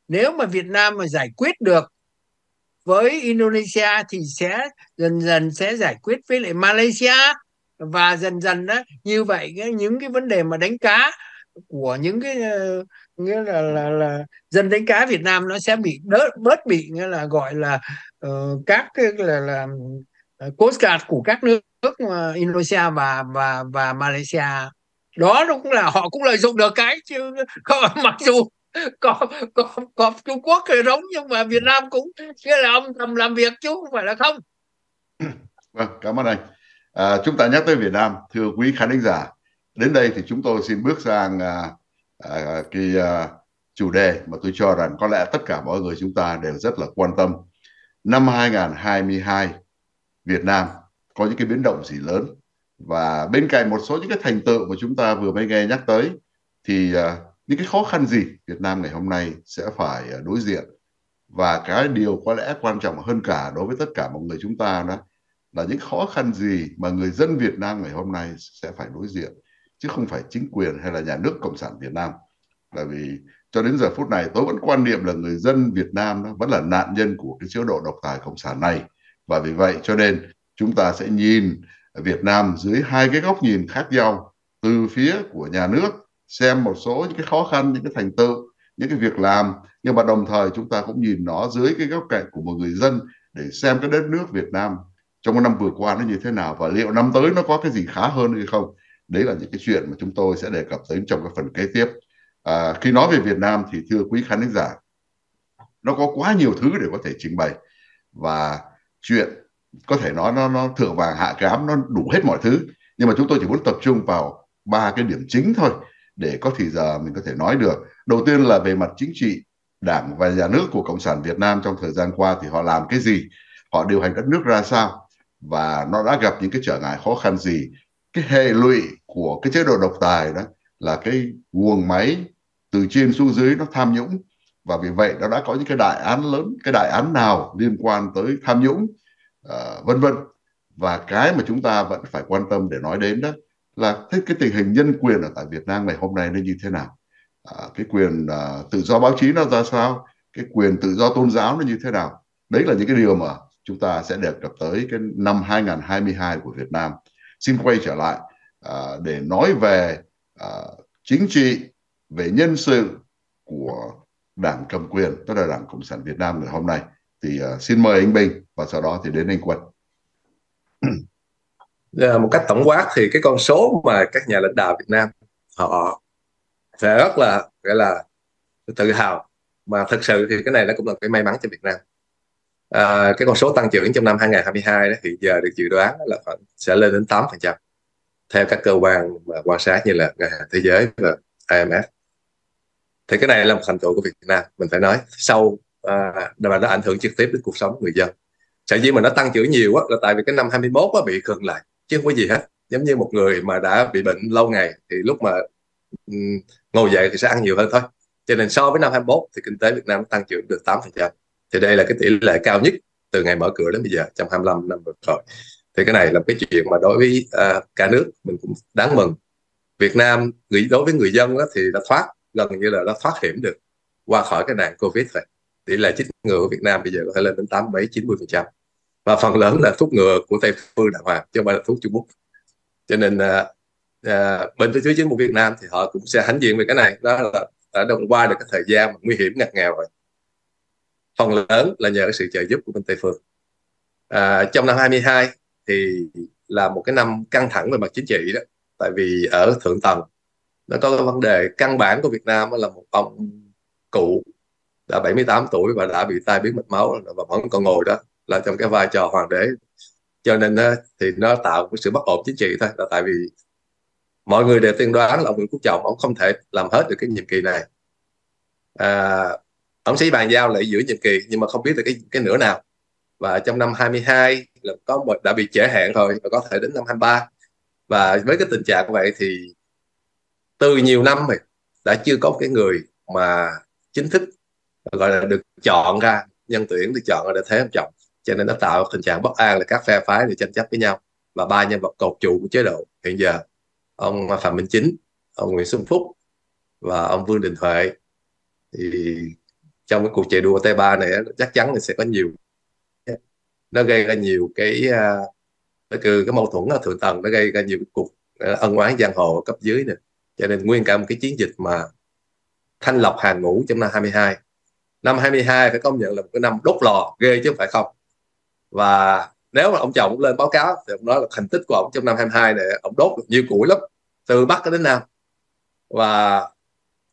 nếu mà Việt Nam mà giải quyết được với Indonesia thì sẽ dần dần sẽ giải quyết với lại Malaysia và dần dần đó như vậy những cái vấn đề mà đánh cá của những cái ờ, nghĩa là, là là dân đánh cá Việt Nam nó sẽ bị đỡ bớt bị nghĩa là gọi là uh, các cái là là ờ, uh, coast guard của các nước nước ờ, Indonesia và và và Malaysia. Đó nó cũng là họ cũng lợi dụng được cái chứ. Có, mặc dù có có có Trung Quốc thì giống nhưng mà Việt Nam cũng nghĩa là ông thầm làm việc chứ không phải là không. [clears throat] Vâng cảm ơn anh. À, chúng ta nhắc tới Việt Nam thưa quý khán thính giả đến đây thì chúng tôi xin bước sang à, à, cái à, chủ đề mà tôi cho rằng có lẽ tất cả mọi người chúng ta đều rất là quan tâm. Năm 2022 Việt Nam có những cái biến động gì lớn. Và bên cạnh một số những cái thành tựu mà chúng ta vừa mới nghe nhắc tới thì uh, những cái khó khăn gì Việt Nam ngày hôm nay sẽ phải uh, đối diện? Và cái điều có lẽ quan trọng hơn cả đối với tất cả mọi người chúng ta đó là những khó khăn gì mà người dân Việt Nam ngày hôm nay sẽ phải đối diện chứ không phải chính quyền hay là nhà nước cộng sản Việt Nam? Là vì cho đến giờ phút này tôi vẫn quan niệm là người dân Việt Nam đó vẫn là nạn nhân của cái chế độ độc tài cộng sản này. Và vì vậy cho nên chúng ta sẽ nhìn Việt Nam dưới hai cái góc nhìn khác nhau từ phía của nhà nước xem một số những cái khó khăn những cái thành tựu những cái việc làm nhưng mà đồng thời chúng ta cũng nhìn nó dưới cái góc cạnh của một người dân để xem cái đất nước Việt Nam trong cái năm vừa qua nó như thế nào và liệu năm tới nó có cái gì khá hơn hay không. Đấy là những cái chuyện mà chúng tôi sẽ đề cập tới trong cái phần kế tiếp. À, khi nói về Việt Nam thì thưa quý khán giả nó có quá nhiều thứ để có thể trình bày. Và chuyện có thể nói nó nó thượng vàng, hạ cám nó đủ hết mọi thứ. Nhưng mà chúng tôi chỉ muốn tập trung vào ba cái điểm chính thôi, để có thì giờ mình có thể nói được. Đầu tiên là về mặt chính trị, đảng và nhà nước của cộng sản Việt Nam trong thời gian qua thì họ làm cái gì? Họ điều hành đất nước ra sao? Và nó đã gặp những cái trở ngại khó khăn gì? Cái hệ lụy của cái chế độ độc tài đó là cái guồng máy từ trên xuống dưới nó tham nhũng. Và vì vậy nó đã có những cái đại án lớn, cái đại án nào liên quan tới tham nhũng? Uh, vân vân. Và cái mà chúng ta vẫn phải quan tâm để nói đến đó là thế cái tình hình nhân quyền ở tại Việt Nam ngày hôm nay nó như thế nào? À, cái quyền à, tự do báo chí nó ra sao? Cái quyền tự do tôn giáo nó như thế nào? Đấy là những cái điều mà chúng ta sẽ đề cập tới cái năm 2022 của Việt Nam. Xin quay trở lại à, để nói về à, chính trị về nhân sự của đảng cầm quyền tức là đảng cộng sản Việt Nam ngày hôm nay thì uh, xin mời anh Bình và sau đó thì đến anh Quân. Ờ, [clears throat] một cách tổng quát thì cái con số mà các nhà lãnh đạo Việt Nam họ sẽ rất là gọi là tự hào. Mà thực sự thì cái này nó cũng là cái may mắn cho Việt Nam. À, cái con số tăng trưởng trong năm 2022 đó thì giờ được dự đoán là khoảng sẽ lên đến 8% theo các cơ quan mà quan sát như là ngân hàng thế giới và IMF thì cái này là một thành tựu của Việt Nam mình phải nói. Sau à, và nó ảnh hưởng trực tiếp đến cuộc sống của người dân. Sở dĩ mà nó tăng trưởng nhiều á, là tại vì cái năm 21 á, bị khựng lại chứ không có gì hết. Giống như một người mà đã bị bệnh lâu ngày thì lúc mà um, ngồi dậy thì sẽ ăn nhiều hơn thôi. Cho nên so với năm 21 thì kinh tế Việt Nam tăng trưởng được 8% thì đây là cái tỷ lệ cao nhất từ ngày mở cửa đến bây giờ trong 25 năm vừa rồi. Thì cái này là cái chuyện mà đối với uh, cả nước mình cũng đáng mừng. Việt Nam người đối với người dân đó, thì đã thoát gần như là đã thoát hiểm được qua khỏi cái nạn Covid rồi tỷ lệ chích ngừa của Việt Nam bây giờ có thể lên đến 87 90 phần trăm. Và phần lớn là thuốc ngừa của Tây phương đàng hoàng chứ không phải là thuốc Trung Quốc. Cho nên à, à, bên phía chính phủ Việt Nam thì họ cũng sẽ hãnh diện về cái này. Đó là đã đồng qua được cái thời gian mà nguy hiểm ngặt nghèo rồi. Phần lớn là nhờ cái sự trợ giúp của bên Tây phương. À, trong năm 22 thì là một cái năm căng thẳng về mặt chính trị đó. Tại vì ở thượng tầng nó có cái vấn đề căn bản của Việt Nam là một ông cụ đã 78 tuổi và đã bị tai biến mạch máu và vẫn còn ngồi đó là trong cái vai trò hoàng đế. Cho nên thì nó tạo cái sự bất ổn chính trị thôi là tại vì mọi người đều tiên đoán là ông Nguyễn Phú Trọng ông không thể làm hết được cái nhiệm kỳ này. À, ông sẽ bàn giao lại giữa nhiệm kỳ nhưng mà không biết được cái cái nửa nào. Và trong năm 22 là có một đã bị trễ hạn rồi và có thể đến năm 23 và với cái tình trạng vậy thì từ nhiều năm rồi đã chưa có một cái người mà chính thức gọi là được chọn ra, nhân tuyển được chọn ra để thế ông trọng cho nên nó tạo tình trạng bất an là các phe phái để tranh chấp với nhau. Và ba nhân vật cột trụ của chế độ hiện giờ, ông Phạm Minh Chính, ông Nguyễn Xuân Phúc và ông Vương Đình Huệ, thì trong cái cuộc chạy đua T3 này chắc chắn là sẽ có nhiều. Nó gây ra nhiều cái à, nó từ cái mâu thuẫn ở thượng tầng, nó gây ra nhiều cuộc à, ân oán giang hồ ở cấp dưới nữa. Cho nên nguyên cả một cái chiến dịch mà thanh lọc hàng ngũ trong năm 22 năm 22 phải công nhận là một cái năm đốt lò ghê chứ không phải không. Và nếu mà ông chồng lên báo cáo thì ông nói là thành tích của ông trong năm 22 này ông đốt được nhiều củi lắm từ bắc đến nam. Và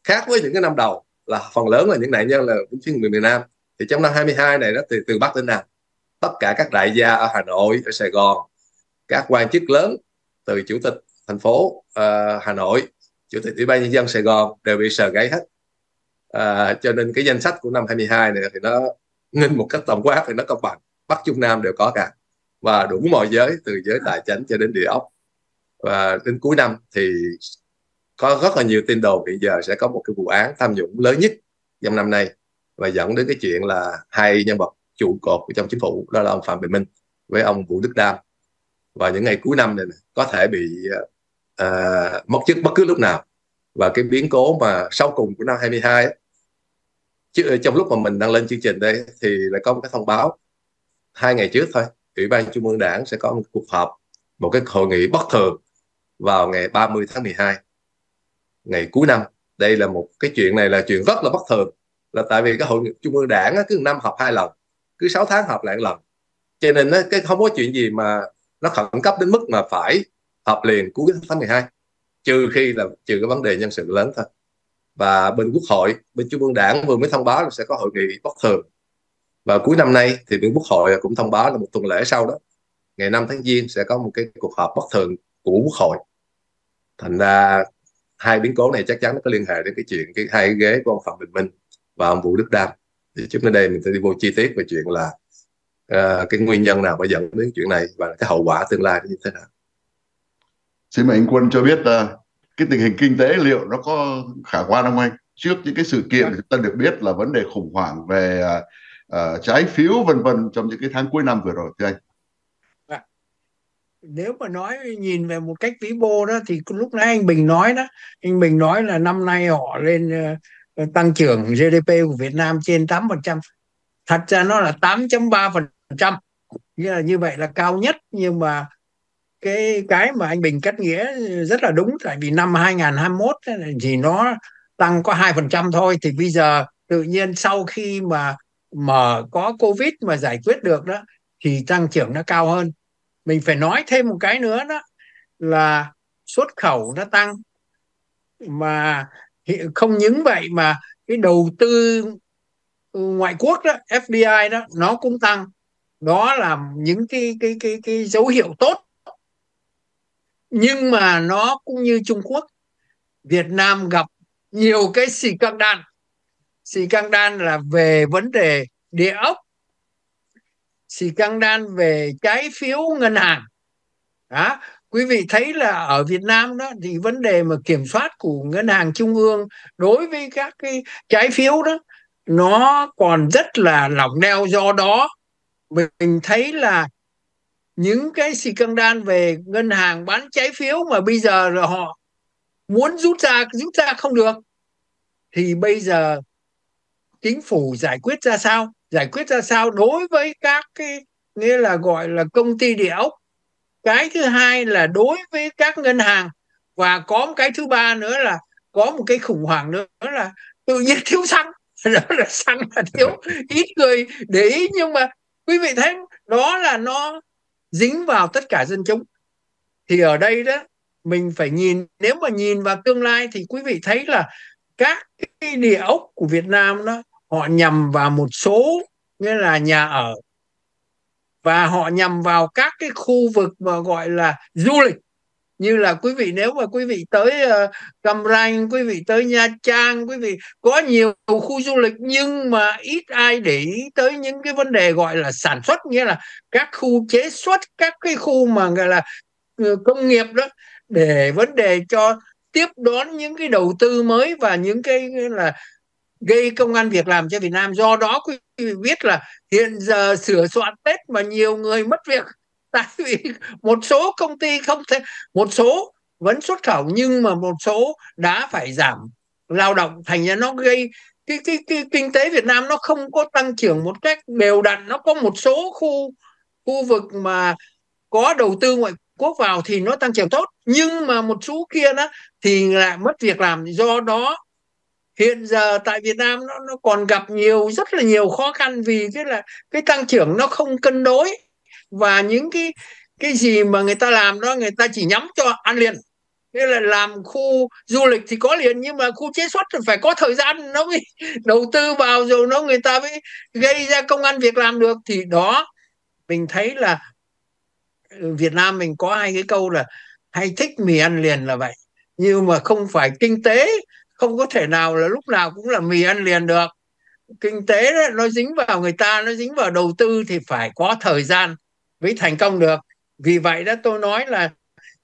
khác với những cái năm đầu là phần lớn là những nạn nhân là phía người miền nam. Thì trong năm 22 này đó từ từ bắc đến nam tất cả các đại gia ở hà nội ở sài gòn các quan chức lớn từ chủ tịch thành phố uh, hà nội chủ tịch ủy ban nhân dân sài gòn đều bị sờ gáy hết à, cho nên cái danh sách của năm 22 này thì nó nên một cách tổng quát thì nó công bằng bắc trung nam đều có cả. Và đủ mọi giới từ giới tài chính cho đến địa ốc. Và đến cuối năm thì có rất là nhiều tin đồn hiện giờ sẽ có một cái vụ án tham nhũng lớn nhất trong năm nay và dẫn đến cái chuyện là hai nhân vật trụ cột của trong chính phủ đó là ông Phạm Bình Minh với ông Vũ Đức Đam. Và những ngày cuối năm này, này có thể bị uh, mất chức bất cứ lúc nào. Và cái biến cố mà sau cùng của năm 22 ấy, chứ ờ, trong lúc mà mình đang lên chương trình đây thì lại có một cái thông báo. Hai ngày trước thôi, ủy ban trung ương đảng sẽ có một cuộc họp, một cái hội nghị bất thường vào ngày 30 tháng 12 ngày cuối năm. Đây là một cái chuyện này là chuyện rất là bất thường, là tại vì cái hội nghị trung ương đảng cứ năm họp hai lần, cứ 6 tháng họp lại lần. Cho nên nó cái không có chuyện gì mà nó khẩn cấp đến mức mà phải họp liền cuối tháng 12 trừ khi là, trừ cái vấn đề nhân sự lớn thôi và bên quốc hội bên trung ương đảng vừa mới thông báo là sẽ có hội nghị bất thường. Và cuối năm nay thì bên quốc hội cũng thông báo là một tuần lễ sau đó ngày 5 tháng giêng sẽ có một cái cuộc họp bất thường của quốc hội. Thành ra hai biến cố này chắc chắn nó có liên hệ đến cái chuyện cái hai ghế của ông Phạm Bình Minh và ông Vũ Đức Đam. Thì trước đến đây mình sẽ đi vô chi tiết về chuyện là uh, cái nguyên nhân nào mà dẫn đến chuyện này và cái hậu quả tương lai như thế nào. Xin mời anh Quân cho biết uh, cái tình hình kinh tế liệu nó có khả quan không anh? Trước những cái sự kiện chúng ta được biết là vấn đề khủng hoảng về uh, trái phiếu vân vân trong những cái tháng cuối năm vừa rồi thưa anh. Nếu mà nói nhìn về một cách vĩ mô đó thì lúc nãy anh Bình nói đó anh Bình nói là năm nay họ lên uh, tăng trưởng GDP của Việt Nam trên 8% thật ra nó là 8.3% như là như vậy là cao nhất nhưng mà cái cái mà anh Bình cắt nghĩa rất là đúng, tại vì năm 2021 thì nó tăng có 2% thôi. Thì bây giờ tự nhiên sau khi mà mà có Covid mà giải quyết được đó, thì tăng trưởng nó cao hơn. Mình phải nói thêm một cái nữa đó, là xuất khẩu nó tăng. Mà không những vậy mà cái đầu tư ngoại quốc đó FDI đó, nó cũng tăng. Đó là những cái cái cái cái dấu hiệu tốt nhưng mà nó cũng như Trung Quốc. Việt Nam gặp nhiều cái xì căng đan. Xì căng đan là về vấn đề địa ốc. Xì căng đan về trái phiếu ngân hàng. Đó, quý vị thấy là ở Việt Nam đó thì vấn đề mà kiểm soát của ngân hàng trung ương đối với các cái trái phiếu đó, nó còn rất là lỏng lẻo do đó. Mình thấy là những cái xì căng đan về ngân hàng bán trái phiếu mà bây giờ là họ muốn rút ra rút ra không được thì bây giờ chính phủ giải quyết ra sao? Giải quyết ra sao đối với các cái nghĩa là gọi là công ty địa ốc? Cái thứ hai là đối với các ngân hàng. Và có một cái thứ ba nữa là có một cái khủng hoảng nữa là tự nhiên thiếu xăng. [laughs] Đó là xăng là thiếu [laughs] ít người để ý. Nhưng mà quý vị thấy đó là nó dính vào tất cả dân chúng. Thì ở đây đó, mình phải nhìn, nếu mà nhìn vào tương lai thì quý vị thấy là các cái địa ốc của Việt Nam đó, họ nhằm vào một số, nghĩa là nhà ở và họ nhằm vào các cái khu vực mà gọi là du lịch như là quý vị nếu mà quý vị tới uh, Cam Ranh, quý vị tới Nha Trang, quý vị có nhiều khu du lịch nhưng mà ít ai để ý tới những cái vấn đề gọi là sản xuất nghĩa là các khu chế xuất, các cái khu mà gọi là uh, công nghiệp đó để vấn đề cho tiếp đón những cái đầu tư mới và những cái là gây công an việc làm cho Việt Nam. Do đó quý vị biết là hiện giờ sửa soạn Tết mà nhiều người mất việc tại vì một số công ty không thể một số vẫn xuất khẩu nhưng mà một số đã phải giảm lao động thành ra nó gây cái, cái, cái kinh tế Việt Nam nó không có tăng trưởng một cách đều đặn. Nó có một số khu khu vực mà có đầu tư ngoại quốc vào thì nó tăng trưởng tốt nhưng mà một số kia đó thì lại mất việc làm. Do đó hiện giờ tại Việt Nam nó, nó còn gặp nhiều rất là nhiều khó khăn vì cái là cái tăng trưởng nó không cân đối và những cái cái gì mà người ta làm đó người ta chỉ nhắm cho ăn liền. Nghĩa là làm khu du lịch thì có liền nhưng mà khu chế xuất thì phải có thời gian nó mới [laughs] đầu tư vào rồi nó người ta mới gây ra công ăn việc làm được. Thì đó mình thấy là ừ, Việt Nam mình có hai cái câu là hay thích mì ăn liền là vậy. Nhưng mà không phải kinh tế không có thể nào là lúc nào cũng là mì ăn liền được. Kinh tế đó, nó dính vào người ta nó dính vào đầu tư thì phải có thời gian mới thành công được. Vì vậy đó tôi nói là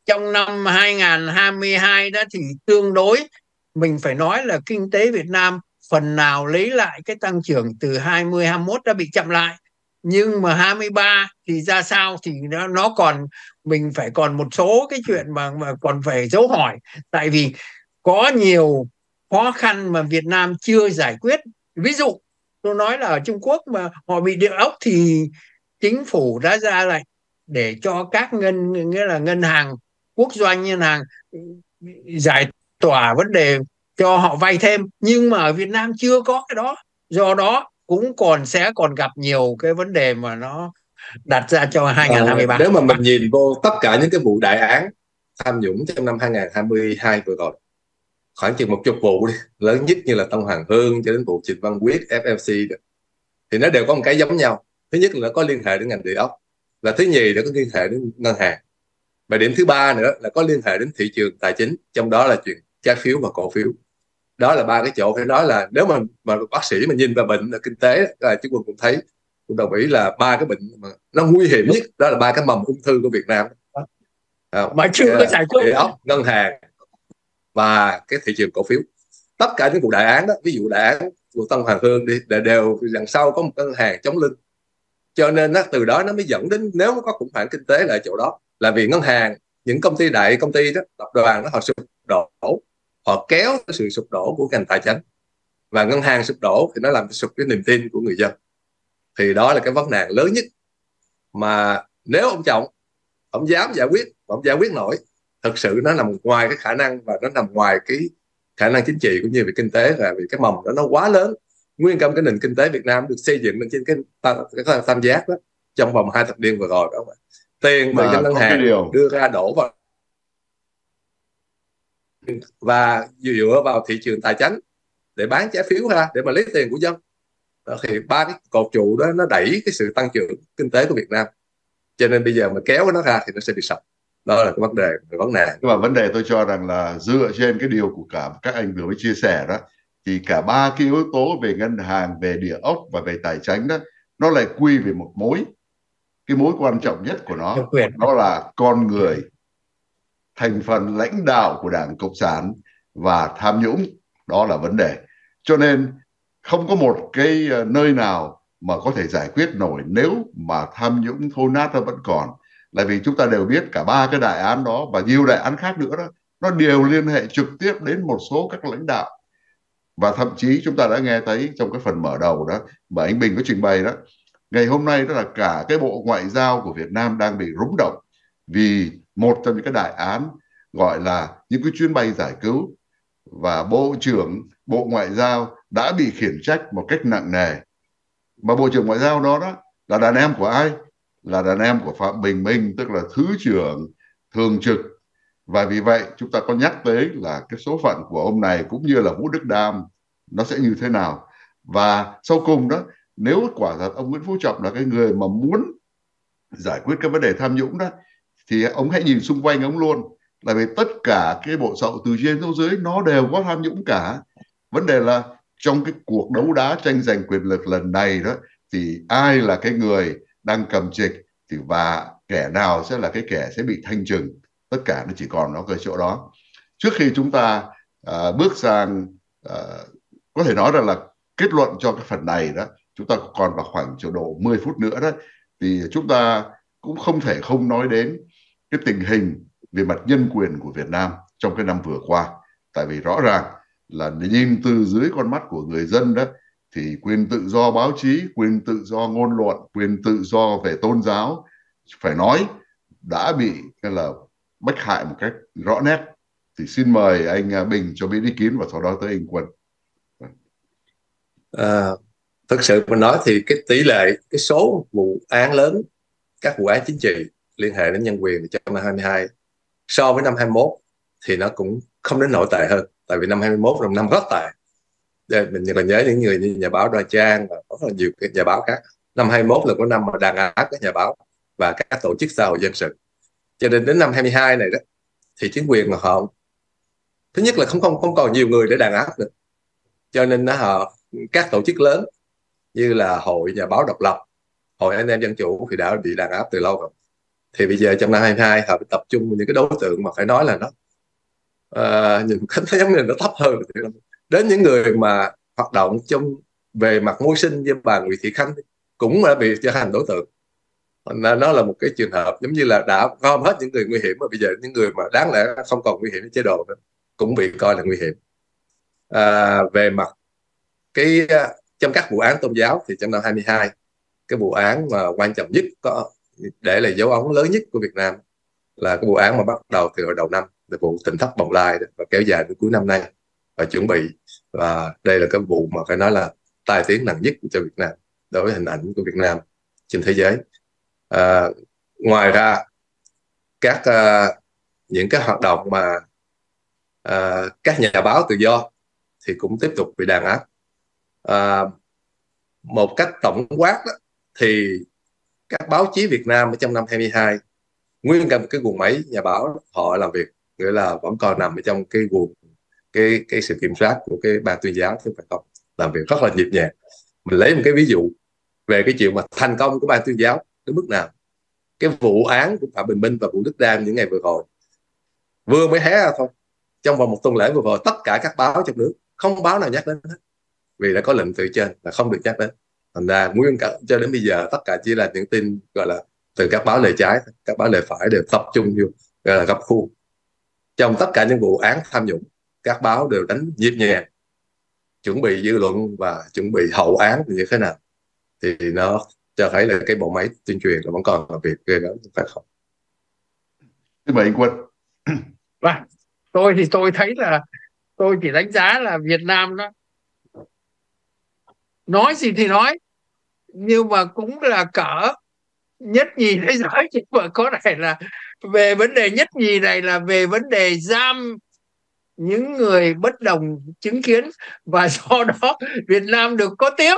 trong năm 2022 đó thì tương đối, mình phải nói là kinh tế Việt Nam phần nào lấy lại cái tăng trưởng từ 20 21 đã bị chậm lại. Nhưng mà 23 thì ra sao thì nó nó còn, mình phải còn một số cái chuyện mà mà còn phải dấu hỏi. Tại vì có nhiều khó khăn mà Việt Nam chưa giải quyết. Ví dụ, tôi nói là ở Trung Quốc mà họ bị địa ốc thì chính phủ đã ra lệnh để cho các ngân nghĩa là ngân hàng quốc doanh ngân hàng giải tỏa vấn đề cho họ vay thêm. Nhưng mà ở Việt Nam chưa có cái đó. Do đó cũng còn sẽ còn gặp nhiều cái vấn đề mà nó đặt ra cho 2023 à, nếu mà mình nhìn vô tất cả những cái vụ đại án tham nhũng trong năm 2022 vừa rồi khoảng chừng một chục vụ đi lớn nhất như là Tông Hoàng Hương cho đến vụ Trịnh Văn Quyết FFC thì nó đều có một cái giống nhau thứ nhất là nó có liên hệ đến ngành địa ốc và thứ nhì là có liên hệ đến ngân hàng. Và điểm thứ ba nữa là có liên hệ đến thị trường tài chính trong đó là chuyện trái phiếu và cổ phiếu. Đó là ba cái chỗ. Phải nói là nếu mà mà bác sĩ mà nhìn vào bệnh là kinh tế là chúng tôi cũng thấy cũng đồng ý là ba cái bệnh mà nó nguy hiểm nhất đó là ba cái mầm ung thư của Việt Nam. À, mà chưa có giải quyết. ốc ngân hàng và cái thị trường cổ phiếu. Tất cả những vụ đại án đó ví dụ đại án của Tân Hoàng Hương đi đều, đều đằng sau có một ngân hàng chống lưng cho nên nó từ đó nó mới dẫn đến, nếu có khủng hoảng kinh tế lại chỗ đó, là vì ngân hàng, những công ty đại công ty đó, tập đoàn đó, họ sụp đổ, họ kéo sự sụp đổ của ngành tài chính. Và ngân hàng sụp đổ thì nó làm sụp cái niềm tin của người dân. Thì đó là cái vấn nạn lớn nhất mà nếu ông trọng ông dám giải quyết, ông giải quyết nổi, thực sự nó nằm ngoài cái khả năng và nó nằm ngoài cái khả năng chính trị cũng như về kinh tế và vì cái mầm đó, nó quá lớn nguyên cả cái nền kinh tế Việt Nam được xây dựng lên trên cái, cái, cái tam giác đó trong vòng hai thập niên vừa rồi đó tiền từ trong ngân hàng điều. đưa ra đổ vào và dựa vào thị trường tài chính để bán trái phiếu ra để mà lấy tiền của dân. Thì ba cái cột trụ đó nó đẩy cái sự tăng trưởng kinh tế của Việt Nam. Cho nên bây giờ mà kéo nó ra thì nó sẽ bị sập. Đó là cái vấn đề về vấn đề. Nhưng mà vấn đề tôi cho rằng là dựa trên cái điều của cả các anh vừa mới chia sẻ đó thì cả ba cái yếu tố về ngân hàng về địa ốc và về tài chính đó nó lại quy về một mối. Cái mối quan trọng nhất của nó đó là con người thành phần lãnh đạo của đảng cộng sản và tham nhũng. Đó là vấn đề. Cho nên không có một cái ờ, nơi nào mà có thể giải quyết nổi nếu mà tham nhũng thô nát nó vẫn còn. Là vì chúng ta đều biết cả ba cái đại án đó và nhiều đại án khác nữa đó nó đều liên hệ trực tiếp đến một số các lãnh đạo và thậm chí chúng ta đã nghe thấy trong cái phần mở đầu đó, mà anh Bình có trình bày đó, ngày hôm nay đó là cả cái bộ ngoại giao của Việt Nam đang bị rúng động vì một trong những cái đại án gọi là những cái chuyến bay giải cứu. Và bộ trưởng bộ ngoại giao đã bị khiển trách một cách nặng nề. Mà bộ trưởng ngoại giao đó đó là đàn em của ai? Là đàn em của phạm bình minh, tức là thứ trưởng thường trực và vì vậy, chúng ta có nhắc tới là cái số phận của ông này cũng như là vũ đức đam, nó sẽ như thế nào. Và sau cùng đó, nếu quả thật ông nguyễn phú trọng là cái người mà muốn giải quyết cái vấn đề tham nhũng đó, thì ông hãy nhìn xung quanh ông luôn. Là vì tất cả cái bộ sậu từ trên xuống dưới, nó đều có tham nhũng cả. Vấn đề là trong cái cuộc đấu đá tranh giành quyền lực lần này đó, thì ai là cái người đang cầm trịch, thì và kẻ nào sẽ là cái kẻ sẽ bị thanh trừng tất cả nó chỉ còn nó ở chỗ đó. Trước khi chúng ta à, bước sang à, có thể nói rằng là kết luận cho cái phần này đó chúng ta còn vào khoảng chiều độ 10 phút nữa đó thì chúng ta cũng không thể không nói đến cái tình hình về mặt nhân quyền của Việt Nam trong cái năm vừa qua. Tại vì rõ ràng là nhìn từ dưới con mắt của người dân đó thì quyền tự do báo chí quyền tự do ngôn luận quyền tự do về tôn giáo phải nói đã bị là bách hại một cách rõ nét thì xin mời anh à, Bình cho biết ý kiến và sau đó tới anh Quân. À, thực sự mà nói thì cái tỷ lệ cái số vụ án lớn các vụ án chính trị liên hệ đến nhân quyền trong năm 22 so với năm 21 thì nó cũng không đến nổi tệ hơn. Tại vì năm 21 là năm rất tệ. Mình còn nhớ những người như nhà báo Đoa Trang và rất là nhiều cái nhà báo khác. Năm 21 là có năm mà đàn áp các nhà báo và các tổ chức xã hội dân sự cho nên đến năm 22 này đó thì chính quyền mà họ thứ nhất là không không không còn nhiều người để đàn áp được cho nên nó họ các tổ chức lớn như là hội nhà báo độc lập hội anh em dân chủ thì đã bị đàn áp từ lâu rồi. Thì bây giờ trong năm 22 họ tập trung những cái đối tượng mà phải nói là nó uh, nhìn cách giống như nó thấp hơn. Đến những người mà hoạt động trong về mặt môi sinh như bà Nguyễn Thị Khanh cũng đã bị trở thành đối tượng nó là một cái trường hợp giống như là đã gom hết những người nguy hiểm mà bây giờ những người mà đáng lẽ không còn nguy hiểm chế độ nữa cũng bị coi là nguy hiểm. À, về mặt cái à, trong các vụ án tôn giáo thì trong năm 22 cái vụ án mà quan trọng nhất có để là dấu ấn lớn nhất của Việt Nam là cái vụ án mà bắt đầu từ đầu năm là vụ tỉnh thất bồng lai và kéo dài đến cuối năm nay và chuẩn bị và đây là cái vụ mà phải nói là tai tiếng nặng nhất cho Việt Nam đối với hình ảnh của Việt Nam trên thế giới à, ngoài ra các à, những cái hoạt động mà à, các nhà báo tự do thì cũng tiếp tục bị đàn áp. À, một cách tổng quát đó, thì các báo chí Việt Nam ở trong năm 22 nguyên cả một cái guồng máy nhà báo họ làm việc nghĩa là vẫn còn nằm ở trong cái guồng cái cái sự kiểm soát của cái ban tuyên giáo chứ phải không làm việc rất là nhịp nhàng. Mình lấy một cái ví dụ về cái chuyện mà thành công của ban tuyên giáo tới mức nào? Cái vụ án của phạm bình minh và vụ đức đam những ngày vừa rồi. Vừa mới hé ra thôi. Trong vòng một tuần lễ vừa rồi, tất cả các báo trong nước, không báo nào nhắc đến hết. Vì đã có lệnh từ trên là không được nhắc đến. Thành ra nguyên cả cho đến bây giờ, tất cả chỉ là những tin, gọi là, từ các báo lề trái các báo lề phải đều tập trung vô, gọi là gặp khu trong tất cả những vụ án tham nhũng, các báo đều đánh nhịp nhàng. Chuẩn bị dư luận và chuẩn bị hậu án như thế nào, thì nó cho thấy là cái bộ máy tuyên truyền là vẫn còn làm việc ghê gớm phải không? Thưa mời anh Quân. Vâng, tôi thì tôi thấy là tôi chỉ đánh giá là Việt Nam đó nói gì thì nói nhưng mà cũng là cỡ nhất nhì thế giới. [laughs] Nhưng mà có thể là về vấn đề nhất nhì này là về vấn đề giam những người bất đồng chứng kiến và do đó Việt Nam được có tiếng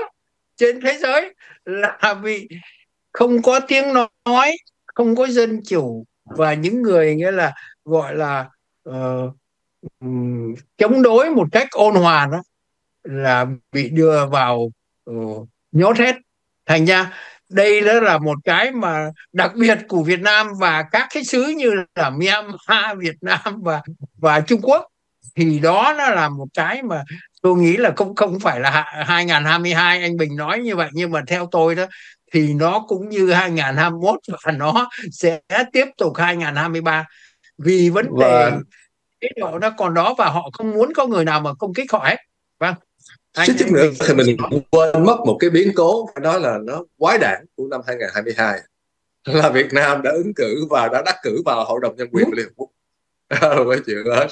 trên thế giới là vì không có tiếng nói không có dân chủ. Và những người nghĩa là gọi là uh, um, chống đối một cách ôn hòa đó là bị đưa vào uh, nhốt hết. Thành ra đây đó là một cái mà đặc biệt của Việt Nam và các cái xứ như là Myanmar, Việt Nam và và Trung Quốc. Thì đó nó là một cái mà tôi nghĩ là không không phải là 2022 anh Bình nói như vậy nhưng mà theo tôi đó thì nó cũng như 2021 [laughs] và nó sẽ tiếp tục 2023 vì vấn đề và... cái độ nó còn đó và họ không muốn có người nào mà công kích họ hết. Vâng. Suýt chút nữa thì mình quên mất một cái biến cố đó là nó quái đản của năm 2022 là Việt Nam đã ứng cử và đã đắc cử vào Hội đồng Nhân quyền Liên Hợp Quốc. Với chuyện đó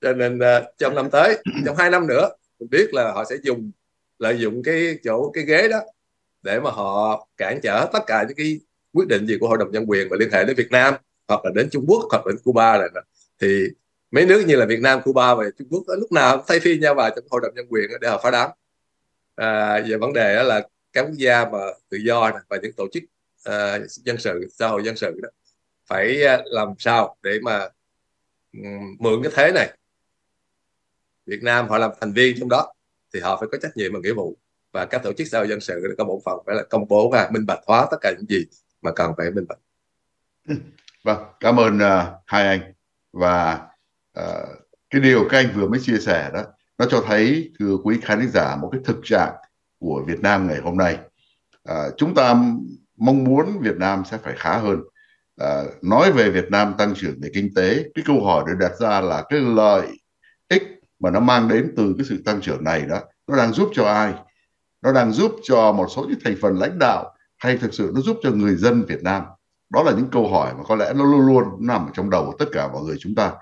cho nên uh, trong năm tới [clears throat] trong hai năm nữa mình biết là họ sẽ dùng lợi dụng cái chỗ cái ghế đó để mà họ cản trở tất cả những cái quyết định gì của Hội đồng Nhân quyền và liên hệ đến Việt Nam hoặc là đến Trung Quốc hoặc là đến Cuba này thì mấy nước như là Việt Nam, Cuba và Trung Quốc lúc nào cũng thay phiên nhau vào trong hội đồng nhân quyền để họ phá đám. À, về vấn đề đó là các quốc gia mà tự do này, và những tổ chức uh, dân sự xã hội dân sự đó phải uh, làm sao để mà um, mượn cái thế này Việt Nam họ làm thành viên trong đó thì họ phải có trách nhiệm và nghĩa vụ. Và các tổ chức xã hội dân sự có bộ phận phải là công bố và minh bạch hóa tất cả những gì mà cần phải minh bạch. Ừ. Vâng, cảm ơn uh, hai anh. Và uh, cái điều các anh vừa mới chia sẻ đó nó cho thấy thưa quý khán giả một cái thực trạng của Việt Nam ngày hôm nay. Uh, chúng ta mong muốn Việt Nam sẽ phải khá hơn. Uh, nói về Việt Nam tăng trưởng về kinh tế cái câu hỏi được đặt ra là cái lợi mà nó mang đến từ cái sự tăng trưởng này đó nó đang giúp cho ai? Nó đang giúp cho một số những thành phần lãnh đạo hay thực sự nó giúp cho người dân Việt Nam? Đó là những câu hỏi mà có lẽ nó luôn luôn nằm ở trong đầu của tất cả mọi người chúng ta.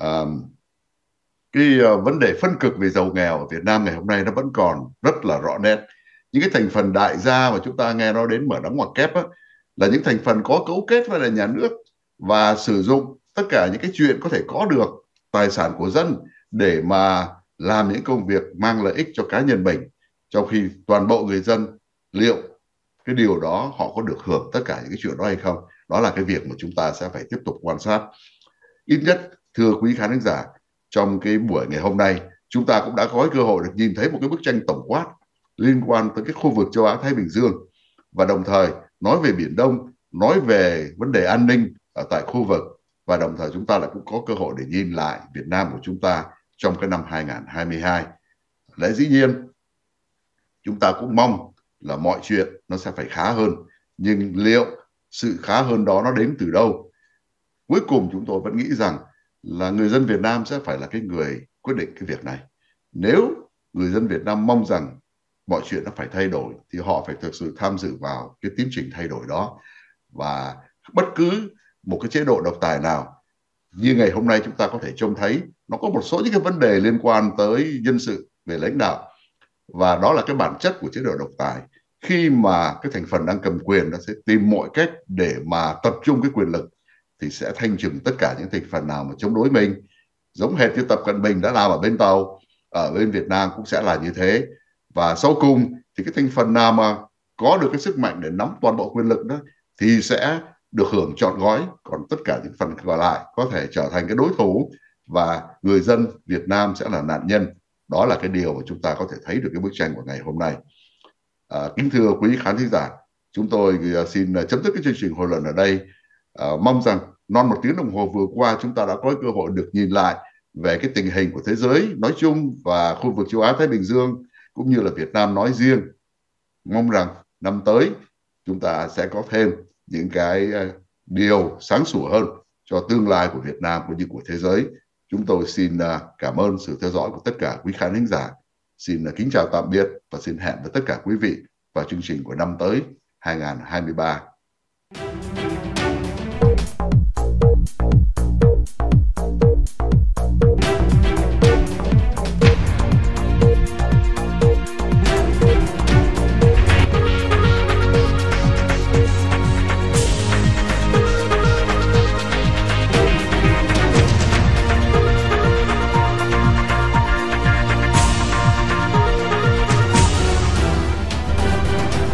À, cái uh, vấn đề phân cực về giàu nghèo ở Việt Nam ngày hôm nay nó vẫn còn rất là rõ nét. Những cái thành phần đại gia mà chúng ta nghe nó đến mở đóng ngoặc kép á, là những thành phần có cấu kết với là nhà nước và sử dụng tất cả những cái chuyện có thể có được tài sản của dân để mà làm những công việc mang lợi ích cho cá nhân mình, trong khi toàn bộ người dân, liệu cái điều đó họ có được hưởng tất cả những cái chuyện đó hay không? Đó là cái việc mà chúng ta sẽ phải tiếp tục quan sát. Ít nhất, thưa quý khán giả, trong cái buổi ngày hôm nay, chúng ta cũng đã có cơ hội được nhìn thấy một cái bức tranh tổng quát liên quan tới cái khu vực châu Á Thái Bình Dương. Và đồng thời, nói về biển Đông, nói về vấn đề an ninh ở tại khu vực. Và đồng thời, chúng ta lại cũng có cơ hội để nhìn lại Việt Nam của chúng ta trong cái năm 2022 lẽ dĩ nhiên, chúng ta cũng mong là mọi chuyện nó sẽ phải khá hơn. Nhưng liệu sự khá hơn đó nó đến từ đâu? Cuối cùng chúng tôi vẫn nghĩ rằng là người dân Việt Nam sẽ phải là cái người quyết định cái việc này. Nếu người dân Việt Nam mong rằng mọi chuyện nó phải thay đổi, thì họ phải thực sự tham dự vào cái tiến trình thay đổi đó. Và bất cứ một cái chế độ độc tài nào, như ngày hôm nay chúng ta có thể trông thấy nó có một số những cái vấn đề liên quan tới nhân sự về lãnh đạo. Và đó là cái bản chất của chế độ độc tài. Khi mà cái thành phần đang cầm quyền nó sẽ tìm mọi cách để mà tập trung cái quyền lực, thì sẽ thanh trừng tất cả những thành phần nào mà chống đối mình. Giống hệt như tập cận bình đã làm ở bên tàu, ở bên việt nam cũng sẽ là như thế. Và sau cùng thì cái thành phần nào mà có được cái sức mạnh để nắm toàn bộ quyền lực đó, thì sẽ được hưởng trọn gói. Còn tất cả những phần còn lại có thể trở thành cái đối thủ và người dân Việt Nam sẽ là nạn nhân đó là cái điều mà chúng ta có thể thấy được cái bức tranh của ngày hôm nay À, kính thưa quý khán thính giả, chúng tôi à, xin à, chấm dứt cái chương trình hội luận ở đây. À, mong rằng non một tiếng đồng hồ vừa qua chúng ta đã có cơ hội được nhìn lại về cái tình hình của thế giới nói chung và khu vực châu Á Thái Bình Dương cũng như là Việt Nam nói riêng. Mong rằng năm tới chúng ta sẽ có thêm những cái à, điều sáng sủa hơn cho tương lai của Việt Nam cũng như của thế giới. Chúng tôi xin à, cảm ơn sự theo dõi của tất cả quý khán thính giả. Xin à, kính chào tạm biệt và xin hẹn với tất cả quý vị vào chương trình của năm tới 2023.